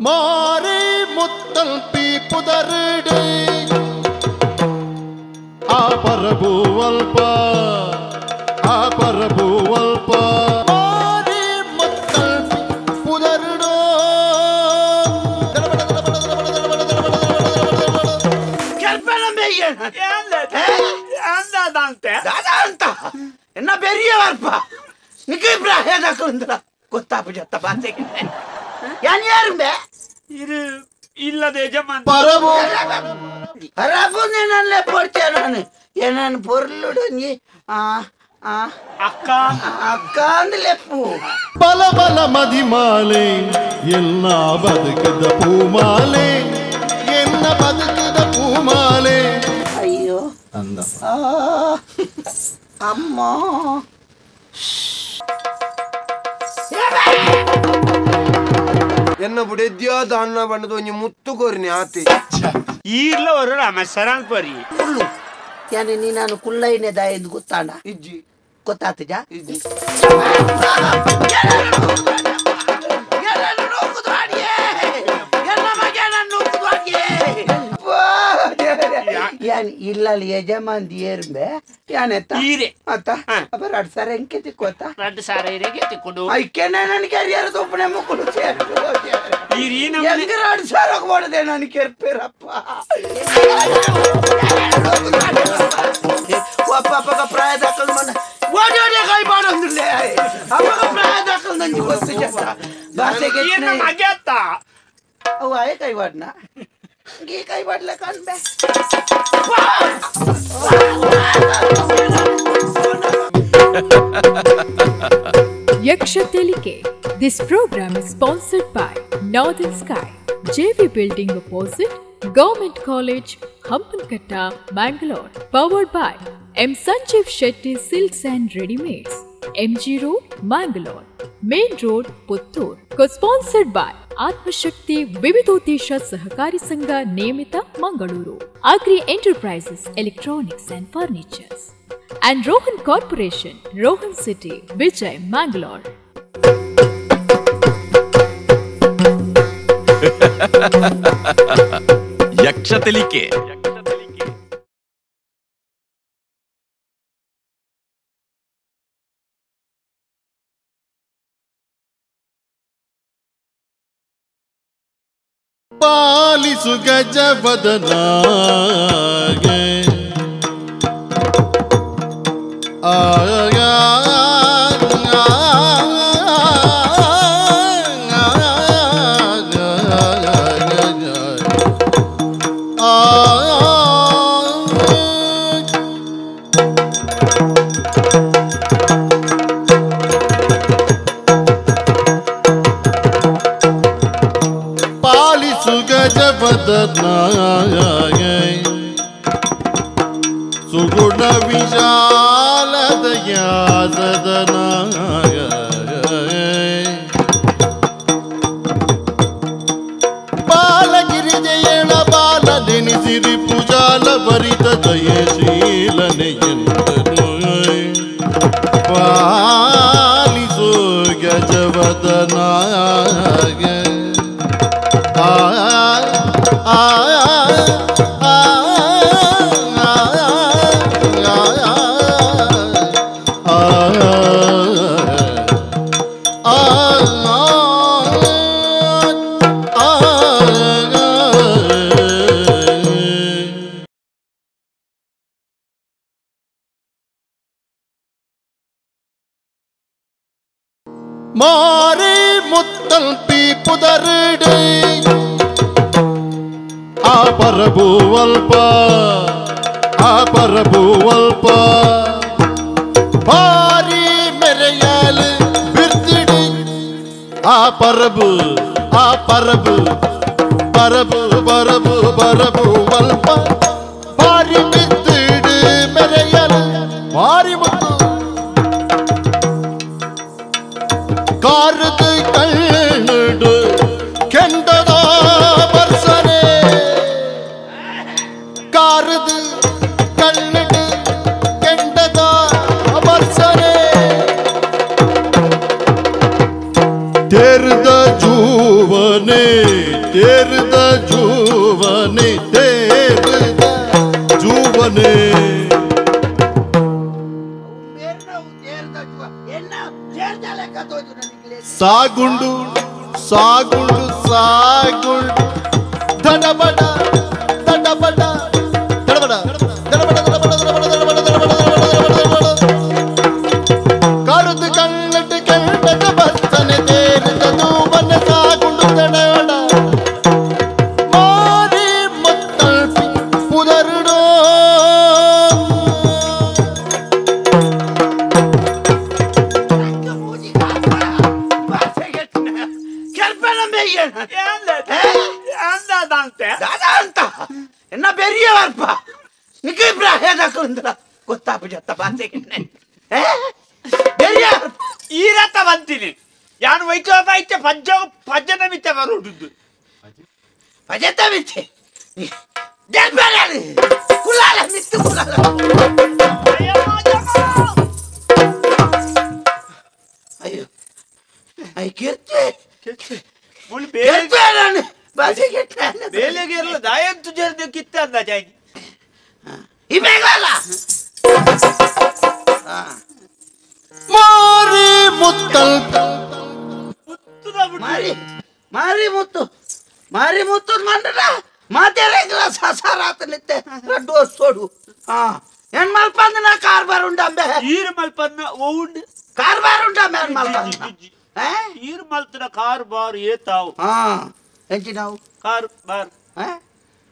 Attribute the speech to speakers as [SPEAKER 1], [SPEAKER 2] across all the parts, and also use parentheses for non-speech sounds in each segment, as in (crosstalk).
[SPEAKER 1] மாறி முத்தல் பீ புதருடை ఆ పరబు అల్ప ఆ పరబు అల్ప
[SPEAKER 2] என்ன
[SPEAKER 3] பெரிய வார்ப்பா நிக்க இப்ரா ஏதா குந்தரா? ಗೊತ್ತಾಪು ಜತ್ತ ಬಾತೆಗೆ ಯಾನ್ ಯಾರುಂಬೆ
[SPEAKER 2] ಇರು ಇಲ್ಲದ ಯಜಮಾನ್
[SPEAKER 1] ಪರಭು
[SPEAKER 3] ಹರಗು ನಿನ್ನಲ್ಲೇ ಪಡ್ತೀಯ ನಾನು ಏನನ್ನು ಪೊರ್ಲುಡು ನೀ ಆ ಆ
[SPEAKER 2] ಅಕ್ಕ
[SPEAKER 3] ಅಕ್ಕ ಅಂದ್ಲೆಪ್ಪು
[SPEAKER 1] ಬಲ ಬಲ ಮದಿಮಾಲೆ ಎಲ್ಲ ಬದುಕಿದ ಪೂಮಾಲೆ ಎನ್ನ ಬದುಕಿದ ಪೂಮಾಲೆ
[SPEAKER 3] ಅಯ್ಯೋ
[SPEAKER 1] ಅಂದ
[SPEAKER 3] ಆ, ಅಮ್ಮ
[SPEAKER 4] ಎನ್ನ ಬುಡೆದ್ಯಾದ ಅನ್ನ ಬಣ್ಣದ ಒಂಜಿ ಮುತ್ತು ಕೊರಿನಿ ಆತಿ
[SPEAKER 2] ಈರ್ಲ ಅವರು ರಾಮೇಶ್ವರನ್ ಪರಿ.
[SPEAKER 3] ಕುಳ್ಳು ಯಾನೆ ನೀ ನಾನು ಕುಳ್ಳೈನೆದ ಎಂದು ಗೊತ್ತಾಂಡ
[SPEAKER 4] ಇಜ್ಜಿ.
[SPEAKER 3] ಗೊತ್ತಾತಜ?
[SPEAKER 4] ಇಜ್ಜಿ.
[SPEAKER 3] ಏನ್ ಇಲ್ಲ ಅಲ್ಲಿ ಯಜಮಾನ್ ಏರ್ಬೆ
[SPEAKER 2] ಬೇ
[SPEAKER 3] ಏನೆತ್ತ
[SPEAKER 2] ಈರೆ
[SPEAKER 3] ಅಪ್ಪ ಎರಡು ಸಾರ ಹೆಂಗೆ ತಿಕ್ಕೋತ
[SPEAKER 2] ರಡ್ಡು ಸಾರ ಇರಿಗೆ ತಿಕ್ಕೊಂಡು
[SPEAKER 3] ಐಕೆನೆ ನನಗೆ ಯಾರು ಒಬ್ಬನೇ ಮಕ್ಕಳು
[SPEAKER 2] ಈರಿ
[SPEAKER 3] ಹೆಂಗೆ ಎರಡು ಸಾರ ಹೋಗ್ಬಾರ್ದೆ ನನಗೆ ಕೆರ್ಪೇರಪ್ಪ? ಒಪ್ಪ ಅಪ್ಪಗ ಪ್ರಾಯ ದಾಖಲು ಮನ ಓಡಿ ಓಡಿ ಕೈ ಬಾಡಂದಿಲ್ಲ ಅಪ್ಪಗ ಪ್ರಾಯ ದಾಖಲು ನಂಜಿ ಬಸ್ಸಿಗೆ ಭಾಷೆಗೆ ಅವ ಆಯ ಕೈ ಬಾಡ್ನ घे
[SPEAKER 5] काही This program is sponsored by Northern Sky, JV Building Opposite, Government College, Hampankatta, Mangalore. Powered by M. Sanjeev Shetty Silks and Ready Mades, MG Road, Mangalore. Main Road, Puttur. Co-sponsored by Atmashakti ವಿವಿಧೋದ್ದೇಶ ಸಹಕಾರಿ ಸಂಘ ನೇಮಿತ Mangaluru. Agri enterprises electronics and furnitures. and Rohan Corporation, Rohan City, Vijay, Mangalore.
[SPEAKER 6] ಯಕ್ಷತೆಲಿಕೆ
[SPEAKER 1] ಪಾಲಿಸು ಗಜವದನ ಪಾಲಿಸು ಗಜವದನ ಸುಗುಣ ವಿಶಾಲದಯ ಸದನ ಬಾಲಗಿರಿಜಯಣ ಬಾಲ ನೆನೆಸಿರಿ ಪೂಜಾಲ ಭರಿತ ಜಯಶೀಲನೆ ಎಂದನು ಪಾಲಿಸು ಗಜವದನ
[SPEAKER 3] 啊
[SPEAKER 7] 改め
[SPEAKER 2] て。
[SPEAKER 3] పన్న ఓండ్ కార్బార్ ఉంటా మేన్ మల్తన్నా ఏ ఈర్ మల్తన కార్బార్ ఏతావు ఆ ఎంచినావు కార్బార్ ఏ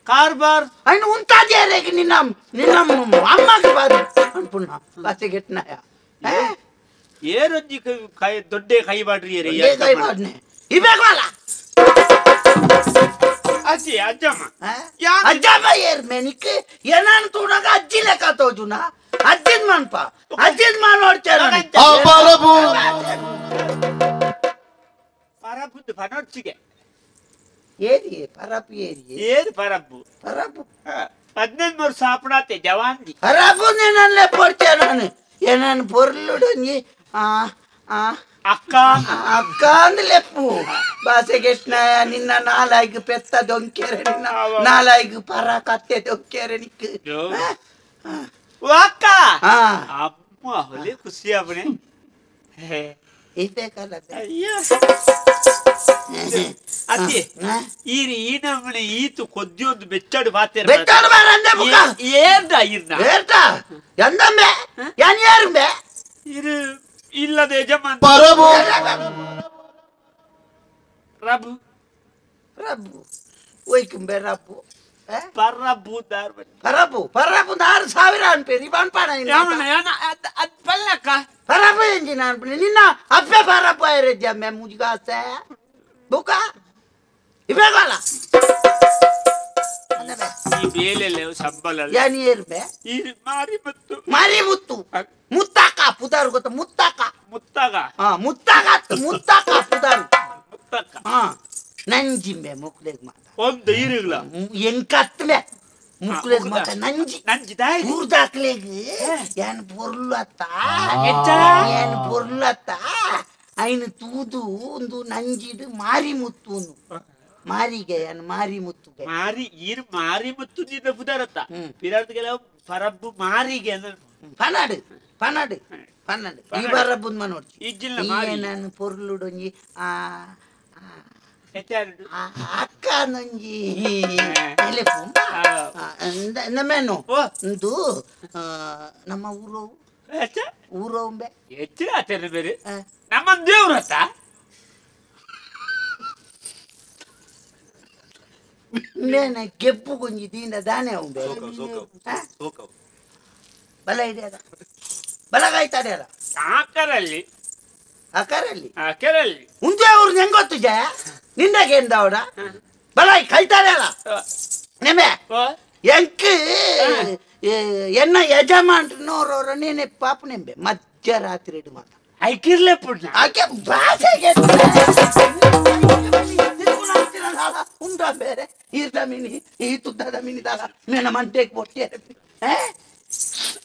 [SPEAKER 3] ಕಾರ್ಬಾರ್ ಅಣ್ಣ ಉಂತಾದ್ಯಾರೇಗೆ
[SPEAKER 2] ನಿನ್ನ ನಿನ್ನ ಅಮ್ಮಗೆ ಬಾರಿ
[SPEAKER 3] ಅನ್ಪುಣ್ಣ ಲಾಸ್ಟಿಗೆ ಎಟ್ನಾಯ
[SPEAKER 2] ಏನೊಂದಿ ಕೈ ದೊಡ್ಡ ಕೈ ಬಾಡ್ರಿ ಕೈ
[SPEAKER 3] ಬಾಡ್ನೆ ಇಬೇಕಲ್ಲ
[SPEAKER 2] ಅಜ್ಜಿ ಅಜ್ಜಮ್ಮ
[SPEAKER 3] ಅಜ್ಜಮ್ಮ ಏರ್ ಮೇನಿಕ್ ಏನಾನ ತೂಣಾಗ ಅಜ್ಜಿ ಲೆಕ್ಕ ತೋಜುನಾ అజిత్
[SPEAKER 7] పా అజిత్
[SPEAKER 2] మాన్ పరబు
[SPEAKER 3] ఏది? పరబు ఏది?
[SPEAKER 2] ఏది పరబు
[SPEAKER 3] పరబు
[SPEAKER 2] పద్దెనిమిది మూడు సాపడాతే జవాన్ది.
[SPEAKER 3] పరబు నేను అల్లే పొడిచాను ఏనాను పొర్లుడు
[SPEAKER 2] అక్క.
[SPEAKER 3] అక్క అంది లెప్పు బాసెగెట్న నిన్న నాలాయికి పెద్ద దొంకేరని నాలాయికి పరా కత్తే
[SPEAKER 2] దొంకేరని ಅಕ್ಕ ಅಮ್ಮ ಹೊಲಿ ಖುಷಿ ಅವನೇ ಅತಿ ಈ ಈ ನಮ್ಮನೆ ಈತು ಕೊದ್ದಿಯೊಂದು ಬೆಚ್ಚಾಡು ಮಾತೇ
[SPEAKER 3] ಬೆಚ್ಚಾಡು ಬೇರೆ ಅಂದೆ ಮುಖ
[SPEAKER 2] ಏನ್ದ ಇರ್ನ
[SPEAKER 3] ಏರ್ತ ಎಂದಮ್ಮೆ ಏನ್ ಯಾರಂಬೆ
[SPEAKER 2] ಇರು ಇಲ್ಲದ ಯಜಮಾನ್
[SPEAKER 7] ಬರಬು
[SPEAKER 2] ರಬು
[SPEAKER 3] ರಬು ಒಯ್ಕಂಬೆ ರಬ್ಬು ಪರಬೂದಾರ್ ಪರಬು ಪರಬುದಾರ್ ಸಾವಿರ
[SPEAKER 2] ಅನ್ಪೇರಿ ಬನ್ಪಾಣ ಅದ್ ಪಲ್ಲಕ್ಕ
[SPEAKER 3] ಪರಬು
[SPEAKER 2] ಎಂಜಿನ ಅನ್ಪಣೆ ನಿನ್ನ
[SPEAKER 3] ಅಪ್ಪೆ ಪರಬು
[SPEAKER 2] ಐರದ್ಯ ಮೆ ಮುಜುಗಾಸೆ
[SPEAKER 3] ಬುಕ ಇಬೇಕಲ್ಲ ಮಾರಿಮುತ್ತು ಮುತ್ತಾಕ ಪುದಾರು ಗೊತ್ತ
[SPEAKER 2] ಮುತ್ತಾಕ
[SPEAKER 3] ಮುತ್ತಾಕ ಮುತ್ತಾಕ ಮುತ್ತಾಕ ಪುದಾರು
[SPEAKER 2] ಮುತ್ತಾಕ
[SPEAKER 3] ಹಾ ನಂಜಿಂಬೆ ಮುಕ್ಲೇದ್ ಮಾತ
[SPEAKER 2] ಒಂದ ಧೈರ್ಯ
[SPEAKER 3] ಎಂಕತ್ಲೆ ಮುಕ್ಲೇದ್ ಮಾತ ನಂಜಿ
[SPEAKER 2] ನಂಜಿದಾಯ್
[SPEAKER 3] ಊರ್ದಾಕ್ಲೇಗಿ
[SPEAKER 2] ಏನ್
[SPEAKER 3] ಪೊರ್ಲತ್ತ ಏನ್ ಪೊರ್ಲತ್ತ ಐನ ತೂದು ಒಂದು ನಂಜಿಡು ಮಾರಿ ಮುತ್ತೂನು ಮಾರಿಗೆ ಏನು ಮಾರಿ ಮುತ್ತು
[SPEAKER 2] ಮಾರಿ ಇರ್ ಮಾರಿ ಮುತ್ತು ನಿನ್ನ ಬುದರತ್ತ
[SPEAKER 3] ಪಿರಾರ್ದ
[SPEAKER 2] ಕೆಲವು ಪರಬ್ಬು ಮಾರಿಗೆ ಅಂದ್ರೆ
[SPEAKER 3] ಪನಾಡು ಪನಾಡು
[SPEAKER 2] ಪನಾಡು ಈ
[SPEAKER 3] ಬರಬ್ಬುದ್ ಮನೋಡ್ತಿ ಇಜ್ಜಿಲ್ಲ ನಾನು
[SPEAKER 2] ಪೊರ್ಲುಡೊಂಜಿ
[SPEAKER 3] ಆ ಅಕ್ಕ ನಂಜಿ ಟೆಲಿಫೋನ್ ನಮ್ಮೇನು ಇದು ನಮ್ಮ ಊರು.
[SPEAKER 2] ಊರು
[SPEAKER 3] ಒಮ್ಮೆ
[SPEAKER 2] ಹೆಚ್ಚಿನ ಆಚಾರ್ಯ ಬೇರೆ? ನಮ್ಮ ದೇವ್ರ
[SPEAKER 3] ಹತ್ತ? ಇನ್ನೇನ ಉಂಬೆ ಗುಂಜಿದಿಂದ ದಾನೆ ಉಂಡೆ ಬಲ ಇದೆಯಲ್ಲ ಬಲಗಾಯ್ತಾರೆ ಅಲ್ಲ
[SPEAKER 2] ಆಕರಲ್ಲಿ
[SPEAKER 3] ಆಕರಲ್ಲಿ
[SPEAKER 2] ಆಕರಲ್ಲಿ
[SPEAKER 3] ಮುಂಚೆ ಅವ್ರು ಹೆಂಗೊತ್ತು ಜಯ? ನಿಂದಾಗೆ ಎಂದವಡ ಬಲ ಕೈತಾಡೆ ಅಲ್ಲ ನೆಮೆ
[SPEAKER 2] ಓ
[SPEAKER 3] ಎಂಕ್ ಎನ್ನ ಯಜಮಾನ್ರನ್ನೋರವ್ರ ನೀನೆ ಪಾಪ ನೆಂಬೆ ಮಧ್ಯರಾತ್ರಿ ಇಡು ಮಾತ
[SPEAKER 2] ಐಕಿರ್ಲೆ ಪುಣ್ಯ
[SPEAKER 3] ಆಕೆ ಭಾಷೆಗೆ ಉಂಡ ಬೇರೆ ಈರ್ದ ಮೀನಿ ಈ ತುದ್ದದ ಮೀನಿದಾಗ ಮೇನ ಮಂಟೆಗೆ ಕೊಟ್ಟಿದ್ದಾರೆ
[SPEAKER 2] ಅಜ್ಜಮ್ಮ ಯಾನ್ ಅಂಚೆಗೆನ್ನ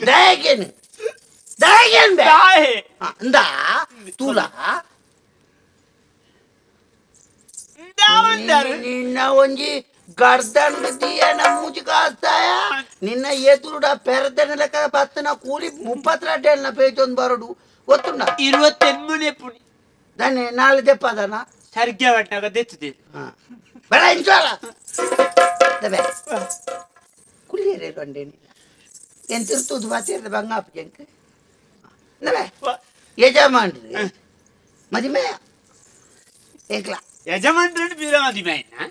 [SPEAKER 3] ದಯಗೇನು ದಯಗೇನ್ ಬೇ
[SPEAKER 2] దాయే
[SPEAKER 3] ಅಂದ ತುಲ
[SPEAKER 2] దామంటారు
[SPEAKER 3] ನಿನ್ನ ಒಂಜಿ ಗರ್ದನ್ ದಿಯನ ಮೂಜಿ ಕಾಸ್ತಾಯ ನಿನ್ನ ಎದುರುಡ ಪೆರದನ ಲೆಕ್ಕ ಪತ್ತನ ಕೂಲಿ ಮುಪ್ಪತ್ತೆರಡ್ಡೇಳ್ನ ಪೇಜೊಂದು ಬರಡು ಗೊತ್ತುಂಡ
[SPEAKER 2] ఇరవై ఎనిమిది ఎప్పుడు
[SPEAKER 3] దాన్ని నాలుగు తెప్పదనా
[SPEAKER 2] సరిగ్గా పట్టినాక తెచ్చుది
[SPEAKER 3] బెడాయించు కుళ్ళేరే రండి నేను తిరుగుతుంది బా తీరదు బంగాపు జంక నవే యజమాండ్రి మదిమే ఏక్లా
[SPEAKER 2] యజమాండ్రి మీరే మదిమే అయినా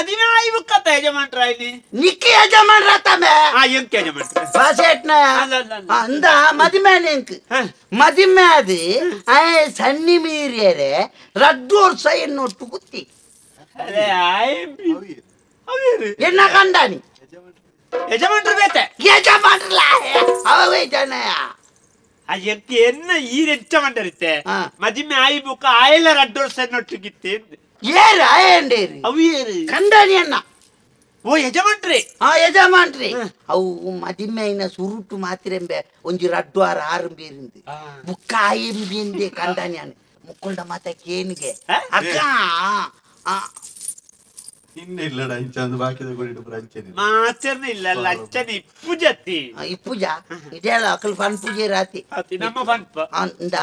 [SPEAKER 2] ಅದಿನಾಯುಕ್ಕ ಯಜಮಾನ್ರ ಇಲ್ಲಿ
[SPEAKER 3] ನಿಕ್ಕಿ ಯಜಮಾನ್ರ ತಮ್ಮೆ
[SPEAKER 2] ಆ ಎಂಕ ಯಜಮಾನ್ರ
[SPEAKER 3] ಬಾಸೆಟ್ನ ಅಂದ ಮದಿಮೇನ ಎಂಕ್ ಮದಿಮೆ ಅದು ಆಯ್ ಸಣ್ಣಿ ಮೀರಿಯರೆ ರದ್ದೂರ್
[SPEAKER 2] ಸೈನ್ ನೋಟ್ಟು ಕುತ್ತಿ
[SPEAKER 3] ಎನ್ನ ಕಂಡಾನಿ
[SPEAKER 2] ಯಜಮಾನ್ರ ಬೇತೆ
[SPEAKER 3] ಯಜಮಾನ್ರಲ್ಲ ಅವೇ ಜನಯ
[SPEAKER 2] ಅದಕ್ಕೆ ಎನ್ನ ಈ ಯಜಮಾನ್ರ
[SPEAKER 3] ಇತ್ತೆ
[SPEAKER 2] ಮದಿಮೆ ಆಯಿ ಬುಕ್ಕ ಆಯಲರ ಅಡ್ಡೋರ್ಸನ್ನು ಒಟ್ಟಿಗಿತ್ತೆ
[SPEAKER 3] ಏರಿ ಆಯಂಡೇರಿ
[SPEAKER 2] ಅವು
[SPEAKER 3] ಏರಿ ಅಣ್ಣ
[SPEAKER 2] ಓ ಯಜಮಾನ್ರಿ.
[SPEAKER 3] ಆ ಯಜಮಾನ್ರಿ. ಅವು ಮದಿಮೈನ ಸುರುಟ್ಟು ಮಾತಿರೆಂಬೆ ಒಂಜಿ ರಡ್ವಾರ ಆರಂಬೇರಿಂದು ಬುಕ್ಕ ಆಯಂಬಿಂದೆ ಕಂಡಾಣಿಯನ್ನ ಮುಕ್ಕೊಂಡ ಮಾತಕ್ಕೆ
[SPEAKER 2] ಏನಿಗೆ
[SPEAKER 3] ಅಕ್ಕ
[SPEAKER 7] ನಿನ್ನೆ ಇಲ್ಲಡ ಇಂಚ ಒಂದು ಬಾಕಿದ ಕೊಡಿಟ್ಟು ಪೂರ ಅಂಚೆನೆ
[SPEAKER 2] ಮಾಚರ್ನ ಇಲ್ಲ ಅಂಚನೆ
[SPEAKER 3] ಪೂಜತಿ ಈ ಪೂಜಾ ಇದೆಲ್ಲ ಅಕಲ್ ಫನ್ ಪೂಜೆ ರಾತಿ
[SPEAKER 2] ನಮ್ಮ ಫನ್
[SPEAKER 3] ಅಂದ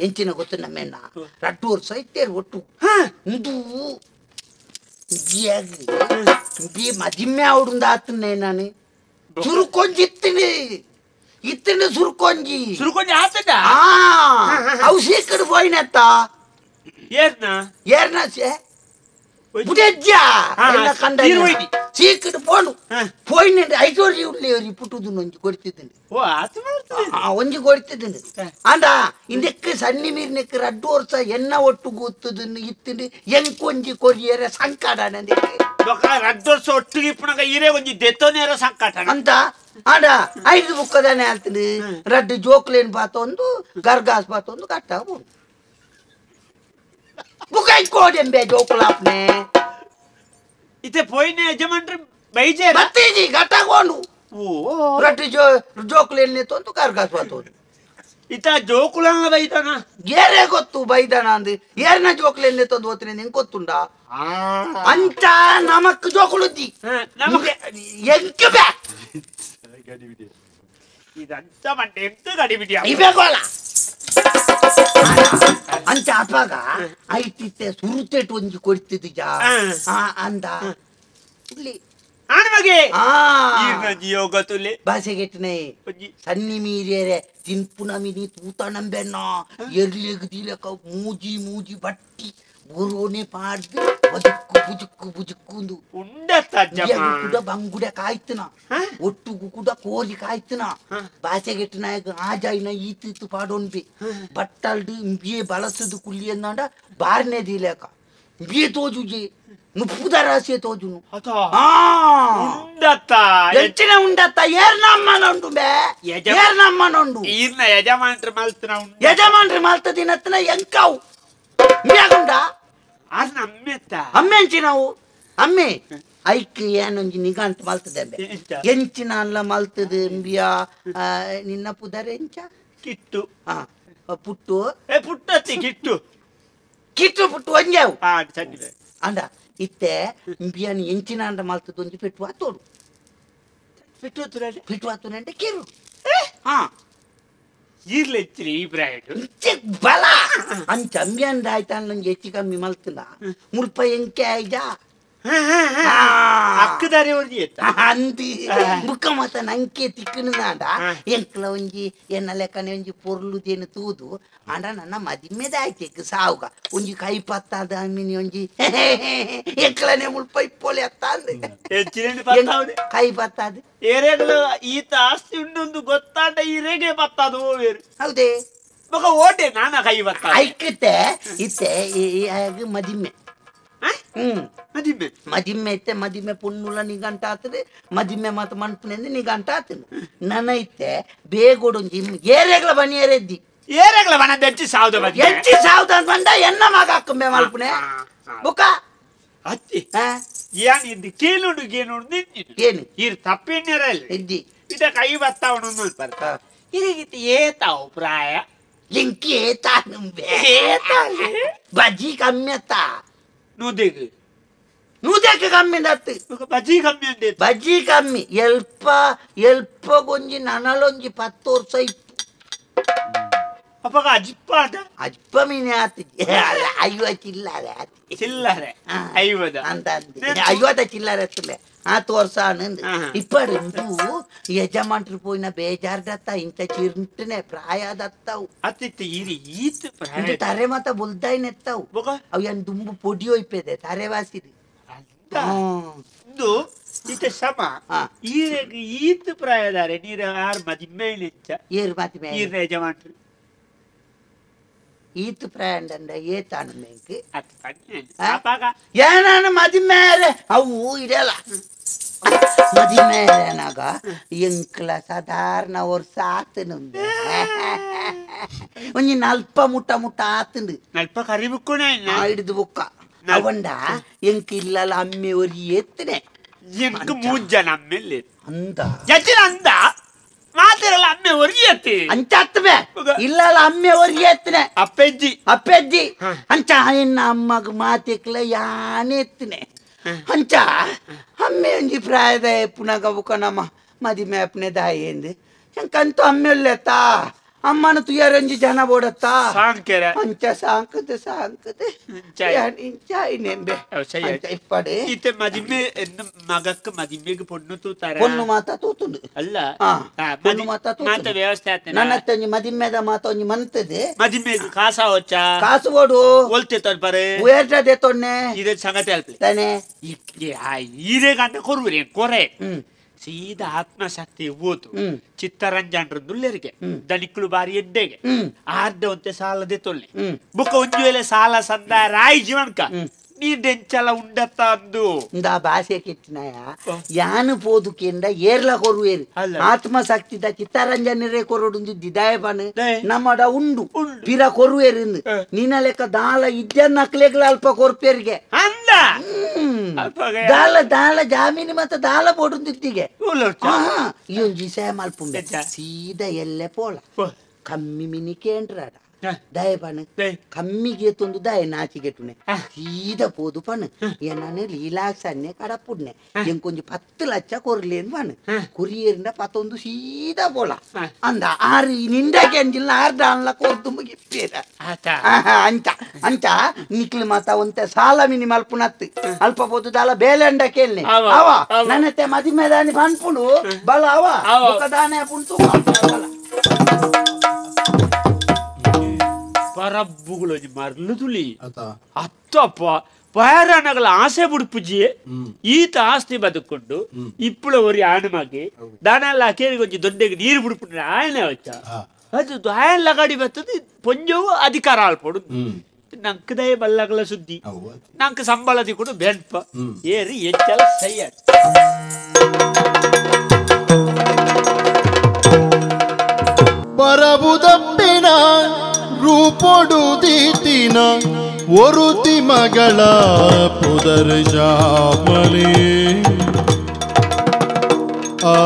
[SPEAKER 3] ಎಂಚಿನ ಗೊತ್ತು ನಮ್ಮೆನ್ನ ರಟ್ಟು ವರ್ಷ ಇತ್ತೇರು ಒಟ್ಟು ಇಂದು ಬಿ ಮದಿಮ್ಮೆ ಅವಡುಂದ ಆತನೇ ನಾನು ಚುರುಕೊಂಜಿತ್ತೀನಿ ఇతను సురుకొంజి సురుకొంజి
[SPEAKER 2] ఆతడా ఆ
[SPEAKER 3] అవు సీకడు పోయినత్త ఏర్నా
[SPEAKER 2] ఏర్నా
[SPEAKER 3] సే ಬುಡೆಜ್ಜ
[SPEAKER 2] ಹಾ,
[SPEAKER 3] ಎಲ್ಲ ಕಂಡ
[SPEAKER 2] ನೀರು ಹೋಯ್ದಿ.
[SPEAKER 3] ಸೀಕಡು పోను
[SPEAKER 2] ಹಾ.
[SPEAKER 3] పోయినండి ఐటోరి ఉల్లేరి పుట్టుదు నొంజి కొడుతుంది
[SPEAKER 2] ಓ ಆತ ಮಾಡ್ತದೆ
[SPEAKER 3] ಆ ಒಂಜಿ ಕೊಡ್ತಿದ್ದೀನಿ ಅಂದ ಇಂದಕ್ಕೆ ಸಣ್ಣಿ ಮೀರಿನಕ್ಕೆ ರಡ್ಡು ವರ್ಷ ಎನ್ನ ಒಟ್ಟು ಗೊತ್ತದನ್ನು ಇತ್ತಿಂದು ಎಂಕೊಂಜಿ ಕೊರಿಯರ ಸಂಕಟ ನಂದಿಕ್ಕೆ
[SPEAKER 2] ఒక రద్దొర్స ఒట్టుకి ఇప్పుడు ఈరే కొంచెం దెత్తోనేరో సంకటన
[SPEAKER 3] ಅಂತ ಆಡ ಐದು ಬುಕ್ಕದಾನೆ ಹೇಳ್ತೀನಿ ರಡ್ಡು ಜೋಕ್ಲೇನ್ ಬಾತೊಂದು ಗರ್ಗಾಸ್ ಬಾತೊಂದು ಕಟ್ಟ ಮುಖೈಚ್ಕೋದೆ ಬೇ ಜೋಕುಲಾಪ್ನೆ
[SPEAKER 2] ಇತ್ತೆ ಪೋಯ್ನೆ ಯಜಮಾನ್ರೆ ಬೈಜೆ
[SPEAKER 3] ಬತ್ತೀಜಿ ಗಟ್ಟಾಗೋನು ರೊಟ್ಟಿ ಜೋ ಜೋಕುಲೆಲ್ನೆ ತೊಂದು ಕಾರ್ಗಾಸ್ವಾತೋದು
[SPEAKER 2] ಇತ ಜೋಕುಲ ಬೈದಾನ
[SPEAKER 3] ಏರೇ ಗೊತ್ತು ಬೈದಾನ ಅಂದು ಏರ್ನ ಜೋಕುಲೆಲ್ನೆ ತೊಂದು ಹೋತ್ನೆ ನಿಂಗೆ ಗೊತ್ತುಂಡ ಅಂತ ನಮಕ್ ಜೋಕುಳುದ್ದಿ
[SPEAKER 2] ನಮಗೆ
[SPEAKER 3] ಎಂಕೆ ಬೇ
[SPEAKER 2] ಇದಂತ ಮಂಟೆ ಎಂತ
[SPEAKER 3] ಗಡಿಬಿಡಿಯ ಇವೇಗೋಲ ಅಂತ ಅಪ್ಪಾಗ ಐತಿತ್ತೆ ಸುರುತೆಟ್ ಒಂಜಿ ಕೊಡ್ತಿದ್ದ ಅಂದ. ಇಲ್ಲಿ.
[SPEAKER 2] ಆಣವಾಗಿ
[SPEAKER 3] ಯೋಗತುಲೆ
[SPEAKER 2] ಬಾಸೆಗೆಟ್ನೆ
[SPEAKER 3] ಸನ್ನಿ ಮೀರಿಯರೆ ತಿನ್ಪುನ ಮಿನಿ ತೂತ ನಂಬೆಣ್ಣ. ಎರ್ಲೆಗ್ದಿಲಕ ಮೂಜಿ ಮೂಜಿ ಬಟ್ಟಿ. ಬುರೋನೆ ಪಾಡ್ದು ಬದುಕು ಬುಜುಕ್ಕು ಬುಜುಕ್ಕುಂದು
[SPEAKER 2] ఉండత్తమ్మా
[SPEAKER 3] ಕೂಡ ಬಂಗುಡೆ ಕಾಯ್ತನ ಒಟ್ಟುಗು ಕೂಡ ಕೋರಿ ಕಾಯ್ತನ ಭಾಷೆಗೆಟ್ಟಿನ ಆಜಾಯಿನ ಈತಿತ್ತು ಪಾಡೋನ್ಬಿ ಬಟ್ಟಲ್ಡು ಬಿಯೆ ಬಳಸದು ಕುಲ್ಲಿ ಎಂದಾಂಡ ಬಾರ್ನೆ ದಿಲೇಕ ಬಿಯೆ ತೋಜುಜೆ ಮುಪ್ಪುದ ರಾಶಿಯ ತೋಜುನು
[SPEAKER 2] అతో
[SPEAKER 3] ಆ
[SPEAKER 2] ఉండత్త
[SPEAKER 3] ಹೆಚ್ಚಿನ ಉಂಡತ್ತ ಏರ್ ನಮ್ಮನೊಂಡು ಬೇ
[SPEAKER 2] ಯಜಮ-
[SPEAKER 3] ಏರ್ ನಮ್ಮನೊಂಡು
[SPEAKER 2] ఈయన యజమాంత్రి మల్తున్నా
[SPEAKER 3] ಅಮ್ಮೆ
[SPEAKER 2] ಅಂತ. ಅಮ್ಮೆ
[SPEAKER 3] ಅಂಚಿ ನಾವು? ಅಮ್ಮೆ? ಐಕ್ ಏನೊಂಜಿ ಅಂತ ಮಲ್ತದೆ ಎಂಚಿನ ಅಲ್ಲ ಮಲ್ತದ ಎಂಬಿಯ ಆ, ನಿನ್ನ ಪುದರೆಂಚ ಎಂಚ?
[SPEAKER 2] ಕಿಟ್ಟು.
[SPEAKER 3] ಆ, ಪುಟ್ಟು?
[SPEAKER 2] ಏ ಪುಟ್ಟತ್ತಿ
[SPEAKER 3] ಕಿಟ್ಟು. ಕಿತ್ತು ಪುಟ್ಟು ಒಂಜಾವು ಆ ಇತ್ತೆ ಬಿಯಾನ ಎಂಚಿನ ಅಂಡ ಮಲ್ತದ ಒಂಜಿ ಪೆಟ್ಟು ತೋಡು
[SPEAKER 2] ಬಿಟ್ಟು ಹೋದ್ರೆ
[SPEAKER 3] ಪಿಟ್ಟು ಆತುನಂటే ಕಿರು. ಹಾ.
[SPEAKER 2] ఈర్లెచ్చి బ్రాండ్
[SPEAKER 3] బల అని చంపి అని రాయితాను అని చెప్పిగా మిమ్మల్తున్నా ముప్పై ఇంకే అయిదా
[SPEAKER 2] ಅಕ್ಕದಾರಿ ಅವ್ರಿಗೆ
[SPEAKER 3] ಅಂದಿ. ಬುಕ್ಕ ಮತ್ತ ನಂಗೆ ನಾಡ. ಎಂಕ್ಲ ಒಂಜಿ ಎನ್ನ ಲೆಕ್ಕನೆ ಒಂಜಿ ಪೊರ್ಲುದೇನು ತೂದು. ಆಂಡ ನನ್ನ ಮದಿಮೆದ ಆಯ್ತು ಸಾವುಗ. ಒಂಜಿ ಕೈ ಪತ್ತಾದ ಮಿನಿ ಒಂಜಿ. ಎಂಕ್ಲನೆ ಮುಳ್ಪ ಇಪ್ಪೋಲೆ ಅತ್ತ ಕೈ ಪತ್ತಾದ.
[SPEAKER 2] ಏರೇಗಲು ಈತ ಆಸ್ತಿ ಉಂಡೊಂದು ಗೊತ್ತಾಟ ಈರೆಗೆ ಪತ್ತಾದ ಓವೇರು
[SPEAKER 3] ಹೌದೇ?
[SPEAKER 2] ಮಗ ಓಟೆ ನಾನ ಕೈ ಬತ್ತ
[SPEAKER 3] ಐಕತ್ತೆ ಇತ್ತೆ ಮದಿಮೆ.
[SPEAKER 2] ಮದಿಮೆ.
[SPEAKER 3] ಮದಿಮೆ ಇತ್ತೆ ಮದಿಮೆ ಪುಣ್ಣುಲ ನಿಗಂಟ ಆತದೆ ಮದಿಮೆ ಮತ್ತು ಮನ್ಪುನೆಂದು ನಿಗಂಟ ಆತನು. ನನ್ನ ಇತ್ತೆ ಬೇಗೋಡೊಂಜಿ ಏರೆಗಳ ಬನಿಯರೆದ್ದಿ.
[SPEAKER 2] ಏರೆಗಳ ಬನ ದಚ್ಚಿ ಸಾವ್ದ ಬಗ್ಗೆ
[SPEAKER 3] ಎಚ್ಚಿ ಸಾವ್ದ ಬಂದ ಎನ್ನ ಮಗ ಹಾಕೊಂಬೆ ಮಲ್ಪುನೆ ಬುಕ?
[SPEAKER 2] ಅತ್ತಿ ಏನ್ ಇದು ಕೀಲುಂಡು ಗೇನುಂಡು
[SPEAKER 3] ಏನು?
[SPEAKER 2] ಇರ್ ತಪ್ಪಿನ್ನಿರಲ್ಲ
[SPEAKER 3] ಇದ್ದಿ.
[SPEAKER 2] ಇದ ಕೈ ಬತ್ತಾವಣ ಬರ್ತಾ. ಇದಕ್ಕೆ ಏತಾವು ಪ್ರಾಯ.
[SPEAKER 3] ಲಿಂಕಿ ಏತಾನುಂಬೆ ಬಜ್ಜಿ ಕಮ್ಮಿ ಅತ್ತ.
[SPEAKER 2] ನೂದೆಗ್
[SPEAKER 3] ನೂದಕ್ಕೆ ಕಮ್ಮಿ ದತ್ತು
[SPEAKER 2] ಬಜ್ಜಿ ಕಮ್ಮಿ ಅಂದೆ
[SPEAKER 3] ಬಜ್ಜಿ ಕಮ್ಮಿ ಎಲ್ಪ ಎಲ್ಪ ಗೊಂಜಿ ನನಲೊಂಜಿ ಪತ್ತು ವರ್ಷ ಇತ್ತು
[SPEAKER 2] ಅಪ್ಪಗ ಅಜ್ಪ ಅದ
[SPEAKER 3] ಅಜ್ಪ ಮೀನೇ ಆತು (laughs) ಐವ ಚಿಲ್ಲರೆ ಆತಿ
[SPEAKER 2] ಚಿಲ್ಲರೆ. ಐವದ
[SPEAKER 3] ಅಂತ ಐವತ್ತ ಚಿಲ್ಲರೆ ಹತ್ತಲೆ ಆ ತೋರ್ಸ
[SPEAKER 2] ಆಹಾ.
[SPEAKER 3] ಇಪ್ಪಡು ಯಜಮಾನ್ರು ಪೋಯಿನ ಬೇಜಾರ್ದತ್ತ ಇಂತ ಚಿರ್ಂಟನೆ ಪ್ರಾಯ ದತ್ತವು.
[SPEAKER 2] ಅತ್ತಿತ್ತ ಇರಿ ಈತ್ ಪ್ರಾಯ
[SPEAKER 3] ತರೆ ಮಾತ ಬುಲ್ದಾಯ್ನ ಎತ್ತವು ಅವು ಏನ್ ದುಂಬು ಪೊಡಿ ಒಯ್ಪೆದೆ ತರೆ ವಾಸಿದಿ
[SPEAKER 2] ಇದು ಈತ ಸಮ
[SPEAKER 3] ಹಾ.
[SPEAKER 2] ಈರೆಗ್ ಈತ್ ಪ್ರಾಯದಾರೆ ನೀರ ಆರ್ ಮದಿಮ್ಮೆ
[SPEAKER 3] ಏರ್ ಮದಿಮೇ
[SPEAKER 2] ಈರ್ ಯಜಮಾನ್ರು.
[SPEAKER 3] ಈತು ಪ್ರಯಾಂಡ ಏತಾನು ಮೇಂಕ್
[SPEAKER 2] ಅತ್ ಪನ್ನೆ
[SPEAKER 3] ಆ?
[SPEAKER 2] ಅಪ್ಪಗ
[SPEAKER 3] ಏನಾನ ಮದಿ ಮೇಲೆ ಅವು ಇಡಲ್ಲ ಮದಿ ಮೇಲೆನಾಗ ಎಂಕ್ಲ ಸಾಧಾರಣ ವರ್ಷ ಆತನು ಒಂಜಿ ನಲ್ಪ ಮುಟ್ಟ ಮುಟ್ಟ ಆತಂದು
[SPEAKER 2] ನಲ್ಪ ಕರಿ ಬುಕ್ಕುನೆ
[SPEAKER 3] ಹಿಡಿದು ಬುಕ್ಕ ಅವಂಡ ಎಂಕ್ ಇಲ್ಲಲ್ಲ ಅಮ್ಮೆ ಒರಿ ಎತ್ತನೆ
[SPEAKER 2] ಎಂಕ್ ಮೂಜ್ಜ ನಮ್ಮೆಲ್ಲಿ
[SPEAKER 3] ಅಂದ
[SPEAKER 2] ಜಜ್ಜಿನ ಅಂದ ಮಾತಿರಲ್ಲ ಅಮ್ಮೆ ಹೊರಗೆ
[SPEAKER 3] ಅಂಚ ಹತ್ತಬೆ ಇಲ್ಲಲ್ಲ ಅಮ್ಮೆ ಹೊರಗೆ ಎತ್ತನೆ
[SPEAKER 2] ಅಪ್ಪೆಜ್ಜಿ.
[SPEAKER 3] ಅಪ್ಪೆಜ್ಜಿ ಅಂಚ ಇನ್ನ ಅಮ್ಮಗ್ ಮಾತಿಕ್ಲ ಯಾನೆ ಎತ್ತನೆ. ಅಂಚ ಅಮ್ಮೆ ಒಂಜಿ ಪ್ರಾಯದ ಪುನಗ ಬುಕ ನಮ್ಮ ಮದಿ ಮ್ಯಾಪ್ನೆ ದಾಯಿ ಎಂದು. ಹೆಂಗಂತೂ ಅಮ್ಮೆ ಅಮ್ಮನ ತುಯಾರೊಂಜಿ ಜನ ಓಡತ್ತಾ?
[SPEAKER 2] ಸಾಂಕೆರೆ
[SPEAKER 3] ಅಂಚ ಸಾಂಕದೆ ಸಾಂಕದ. ಅಂಚ ಇಪ್ಪಡೆ.
[SPEAKER 2] ಇತ್ತೆ ಮದಿಮೆ ಮಗಕ್ಕ ಮದಿಮೆಗೆ ಪೊಣ್ಣು ತೂತಾರ?
[SPEAKER 3] ಪೊನ್ನು ಮಾತ ತೂತುಂಡು
[SPEAKER 2] ಅಲ್ಲ.
[SPEAKER 3] ಹಾ,
[SPEAKER 2] ಆ,
[SPEAKER 3] ಪೊನ್ನು
[SPEAKER 2] ಮದಿ-
[SPEAKER 3] ಮಾತ.
[SPEAKER 2] ವ್ಯವಸ್ಥೆ ಆತನ?
[SPEAKER 3] ನನ್ನ ಒಂಜಿ ಮದಿಮೆದ ಮಾತ ಒಂಜಿ ಮಂತದೆ
[SPEAKER 2] ಮದಿಮೆ ಕಾಸ ಹೊಚ್ಚ?
[SPEAKER 3] ಕಾಸು ಓಡು
[SPEAKER 2] ಒಲ್ತೆ ತೊಲ್ಪರೆ
[SPEAKER 3] ಉಯರ್ಟದೆ ತೊಣ್ಣೆ.
[SPEAKER 2] ಇದೇ ಸಂಗತಿ ಅಲ್ಪಿ
[SPEAKER 3] ತಾನೆ.
[SPEAKER 2] ಈರೆ ಗಂಟ ಕೊರುವ್ರಿ ಕೊರೆ.
[SPEAKER 3] ಹ್ಮ್.
[SPEAKER 2] ಸೀದಾ ಆತ್ಮಶಕ್ತಿ
[SPEAKER 3] ಹ್ಮ್.
[SPEAKER 2] ಚಿತ್ತರಂಜನ್ರ ದುಲ್ಲೆರಿಗೆ
[SPEAKER 3] ಹ್ಮ್.
[SPEAKER 2] ಬಾರಿ ಎಡ್ಡೆಗೆ ಒಂತೆ ಸಾಲದೆ ತೊಲ್ಲೆ. ಬುಕ್ಕ ವೇಳೆ ಸಾಲ ಸಂದ ರಾಯ್ ಜೀವನ್ಕ.
[SPEAKER 3] ಹ್ಮ್.
[SPEAKER 2] ನೀ ಡೆಂಚಲ ಉಂಡತ್ತ ಅಂದು
[SPEAKER 3] ಇಂದ ಭಾಷೆ ಕೆಟ್ಟಿನಾಯ ಯಾನು ಪೋದುಕೆಂಡ ಏರ್ಲ ಕೊರುವೇರು
[SPEAKER 2] ಅಲ್ಲ.
[SPEAKER 3] ಆತ್ಮಶಕ್ತಿದ ಚಿತ್ತರಂಜನರೇ ಕೊರಡುಂದು ದಿದಾಯ ಬನ
[SPEAKER 2] ದಯ.
[SPEAKER 3] ನಮ್ಮಡ ಉಂಡು. ಪಿರ ಕೊರುವೇರು. ನಿನ್ನ ಲೆಕ್ಕ ದಾಳ ಇದ್ದ ನಕ್ಲೆಗಳ ಅಲ್ಪ ಕೊರ್ಪೇರಿಗೆ.
[SPEAKER 2] ದಾಳ
[SPEAKER 3] ದಾಲ ಜಾಮೀನು ಮತ್ತೆ ದಾಳ ಬೋಡುಂದಿತ್ತಿಗೆ
[SPEAKER 2] ಇವನ್
[SPEAKER 3] ಈ ಒಂಜಿ ಸೇ ಮಲ್ಪುಂಡೆ. ಸೀದಾ ಎಲ್ಲೆ ಪೋಲ ಕಮ್ಮಿ ಮಿನಿ ಕೇಂದ್ರಾಡ
[SPEAKER 2] ಹ.
[SPEAKER 3] ದಯ ಪಣ. ಕಮ್ಮಿಗೆ ತೊಂದು ದಯ ನಾಚಿಗೆಟ್ಟುನೆ ಸೀದ ಪೋದು ಪಣ. ಏನಾನೆ ಲೀಲಾಕ್ಸ್ ಅನ್ನೆ ಕಡಪುಡ್ನೆ ಎಂಕೊಂಜಿ ಪತ್ತು ಲಕ್ಷ ಕೊರ್ಲೇನ್ ಪಣ. ಕೊರಿಯರಿಂದ ಪತ್ತೊಂದು
[SPEAKER 2] ಸೀದ
[SPEAKER 3] ಪೋಲ ಅಂದ ಆರಿ ನಿಂಡಕ್ಕೆ ಅಂಜಿಲ್ಲ ಆರ್ ಡಾನ್ಲ ಕೊರ್ದು
[SPEAKER 2] ಮುಗಿಪ್ಪೇದ
[SPEAKER 3] ಅಂಚ. ಅಂಚ. ನಿಕ್ಲು ಮಾತ ಒಂತೆ ಸಾಲ ಮಿನಿ ಮಲ್ಪುನತ್ತು ಅಲ್ಪ ಪೋದು ದಾಲ ಬೇಲೆಂಡ ಕೇಳ್ನೆ.
[SPEAKER 2] ಅವ.
[SPEAKER 3] ನನ್ನತ್ತೆ ಮದಿಮೆ ಮೇದಾನಿ ಪನ್ಪುಡು ಬಲ ಅವ. ದಾನೆ
[SPEAKER 2] ಪುಂಟು ಜ್ಞಾಪಕಗಳು ಅಜ್ಜಿ
[SPEAKER 7] ಮರ್ಲುದುಲಿ
[SPEAKER 2] ಅತ್ತಪ್ಪ ಪಯರಣಗಳ ಆಸೆ ಬುಡ್ಪುಜಿ ಈತ ಆಸ್ತಿ ಬದುಕೊಂಡು ಇಪ್ಪಳ ಒರಿ ಆಣಮಾಗಿ ದಾನಲ್ಲ ಕೇಳಿ ಕೊಂಚ ದೊಡ್ಡಗೆ ನೀರು ಬಿಡ್ಬಿಟ್ರೆ ಆಯನೆ ವಚ್ಚ ಅದು ಆಯನ ಲಗಾಡಿ ಬರ್ತದೆ ಪೊಂಜವು ಅಧಿಕಾರ ಆಳ್ಪಡು ನಂಕದಯ ಬಲ್ಲಗಳ ಸುದ್ದಿ. ನಂಕ ಸಂಬಳದಿ ತಿಕೊಂಡು ಬೆನ್ಪ. ಏರಿ ಎಚ್ಚಲ ಸೈಯ
[SPEAKER 1] ಬರಬುದಪ್ಪಿನ ರೂಪೊಡು ದೀತಿನ ಒರುತಿ ಮಗಳ ಪುದರ್ ಶಾಮಲಿ. ಆ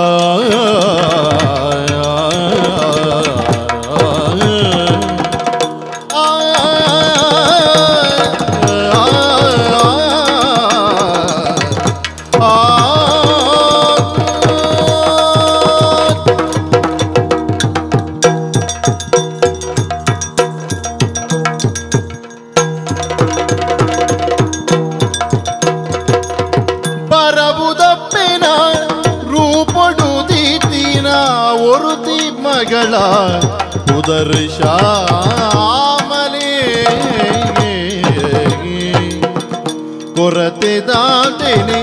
[SPEAKER 1] वाला उधर श्यामले कुरते दाते ने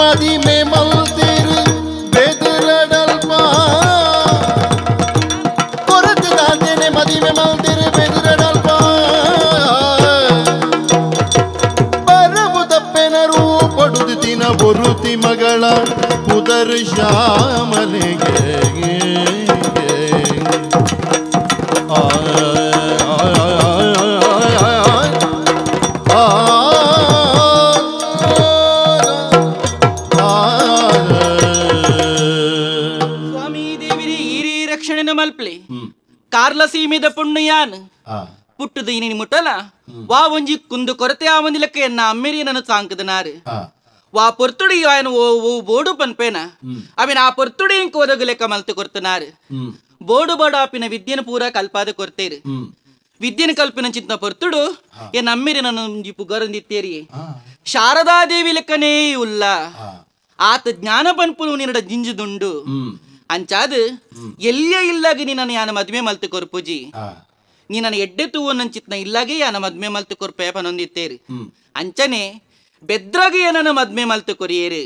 [SPEAKER 1] मदी में मलतिर बेदर ने मदी में मलतिर बेदर डलपा परबु तप्पेन रूपडुदि ದಿನ ಬರುತಿ ಮಗಳ ಉದರ್ ಶ್ಯಾಮಲಿಗೆ
[SPEAKER 8] ಮಲ್ಪ್ಲೆ ಕಾರ್ಲ ಸೀಮಿದ ಪುಣ್ಯಾನ್
[SPEAKER 1] ಆ,
[SPEAKER 8] ಪುಟ್ಟದ ಇನಿ ಮುಟ್ಟಲ ವಾ ಒಂಜಿ ಕುಂದು ಕೊರತೆ ಆವಂದಿಲಕ್ಕ ಎನ್ನ ಅಮ್ಮೆರಿ ನನ್ನ ಸಾಂಕದನಾರು
[SPEAKER 1] ಆ,
[SPEAKER 8] వా పొర్తుడి ఆయన ఓ ఓ బోడు పనిపేన అవి నా పొర్తుడి ఇంక ఒదగు లెక్క మల్తి కొడుతున్నారు
[SPEAKER 1] ಹ್ಮ್
[SPEAKER 8] బోడు బోడు ఆపిన విద్యను పూరా కల్పాద కొర్తేరు ವಿದ್ಯೆನ ಚಿಂತನ ಪರ್ತುಡು. ಏ ನಮ್ಮಿರೆ ನನ್ನ
[SPEAKER 1] ಪುಗರಂದಿತ್ತೇರಿ
[SPEAKER 8] ಶಾರದಾದೇವಿ ಲೆಕ್ಕನೇ ಉಲ್ಲ ಆತ ಜ್ಞಾನ ಪನ್ಪುಲು ನಿರಡ ಜಿಂಜುದುಂಡು. ಅಂಚಾದ ಎಲ್ಲೇ ಇಲ್ಲಾಗ ನೀ ಯಾನ ಮದ್ವೆ ಮಲ್ತು ಕೊರ್ಪುಜಿ ನೀ ನನ್ನ ಎಡ್ಡೆ ನನ್ನ ಚಿತ್ನ ಇಲ್ಲಾಗೆ ಯಾನ ಮದ್ವೆ ಮಲ್ತು ಕೊರ್ಪೆ ಅಂಚನೆ ಬೆದ್ರಾಗೆ ನನ್ನ ಮದ್ವೆ ಮಲ್ತು ಕೊರಿಯೇರಿ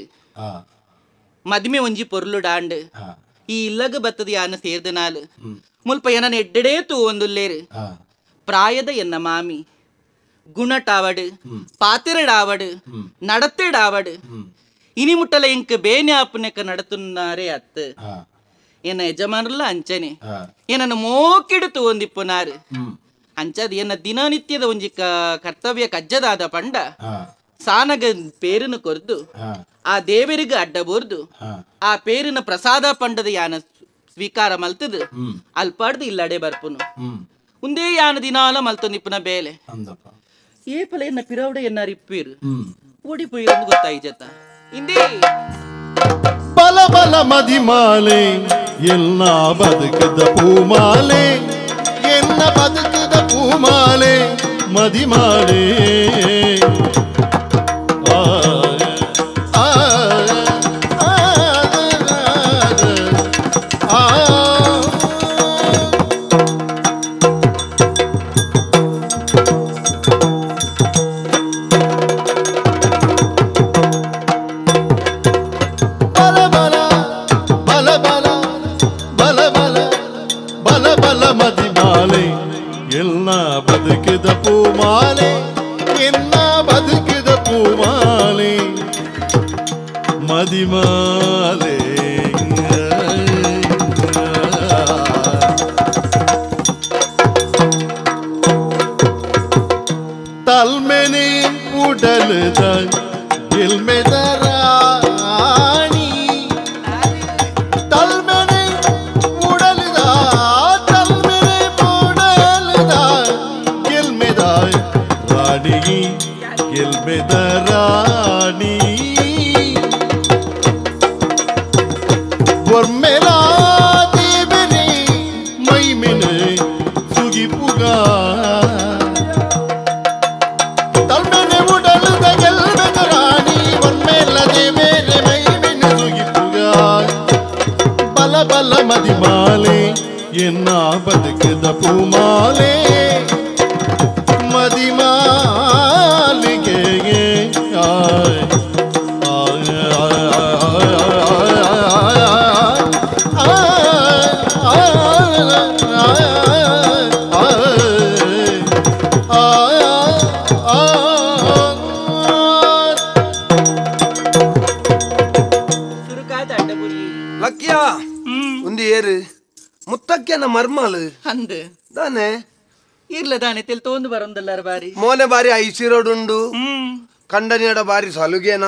[SPEAKER 8] ಮದ್ಮೆ ಒಂಜಿ ಪೊರ್ಲು ಡಾಂಡ್. ಈ ಇಲ್ಲಗ ಬತ್ತದ ಯಾನ ಸೇರ್ದ ನಾಲ್. ಮುಲ್ಪ ಏನನ ಎಡ್ಡೆಡೇ ತೂ പ്രായതയെന്ന മാമി ಗುಣಟಾವಡು ಪಾತಿರಡಾವಡು നടത്തിടാവട് ഇനി മുട്ടല എനിക്ക് ബേനാപ്പിനൊക്കെ നടത്തുന്നാരേ
[SPEAKER 1] അത്ത്
[SPEAKER 8] എന്ന ಯಜಮಾನರಲ್ಲ ಅಂಚನೆ ಏನನ್ನು ಮೋಕಿಡ್ತು ಒಂದಿಪ್ಪುನಾರು ಅಂಚದ ಎನ್ನ ದಿನನಿತ್ಯದ ಒಂಜಿ ಕರ್ತವ್ಯ ಕಜ್ಜದಾದ ಪಂಡ ಸಾನಗ ಪೇರನ್ನು ಕೊರ್ದು
[SPEAKER 1] ಆ
[SPEAKER 8] ದೇವರಿಗೆ ಅಡ್ಡ ಬೋರ್ದು
[SPEAKER 1] ಆ
[SPEAKER 8] ಪೇರಿನ ಪ್ರಸಾದ ಪಂಡದ ಯಾನ ಸ್ವೀಕಾರ ಮಲ್ತದು ಅಲ್ಪಾಡ್ದು ಇಲ್ಲಡೆ ಬರ್ಪುನು ಒಂದೇ ಯಾನ ದಿನಾಲ ಮಲ್ತೊಂದಿಪ್ಪನ ಬೇಲೆ ಏಪಲ ಎನ್ನ ಪಿರವಡ ಎನ್ನ ರಿಪ್ಪಿರು ಓಡಿ ಪೋಯಿರು ಅಂದ್ ಗೊತ್ತಾಯಿಜತ ಇಂದೇ
[SPEAKER 1] ಬಲ ಬಲ ಮದಿ ಮಾಲೆ ಎಲ್ಲ ಬದುಕದ ಪೂಮಾಲೆ ಎಲ್ಲ ಬದುಕದ ಪೂಮಾಲೆ
[SPEAKER 8] ಮದಿ
[SPEAKER 4] ಮಾಲೆ
[SPEAKER 8] ಇರ್ಲ ದಾನೆ ತೆಲ್ ತೋಂದು ಬರೊಂದಲ್ಲಾರ ಬಾರಿ.
[SPEAKER 4] ಮೋನೆ ಬಾರಿ ಐಸಿರೋಡುಂಡು.
[SPEAKER 8] ಹ್ಮ್.
[SPEAKER 4] ಕಂಡನಿಯಡ ಬಾರಿ ಸಲುಗೇನ?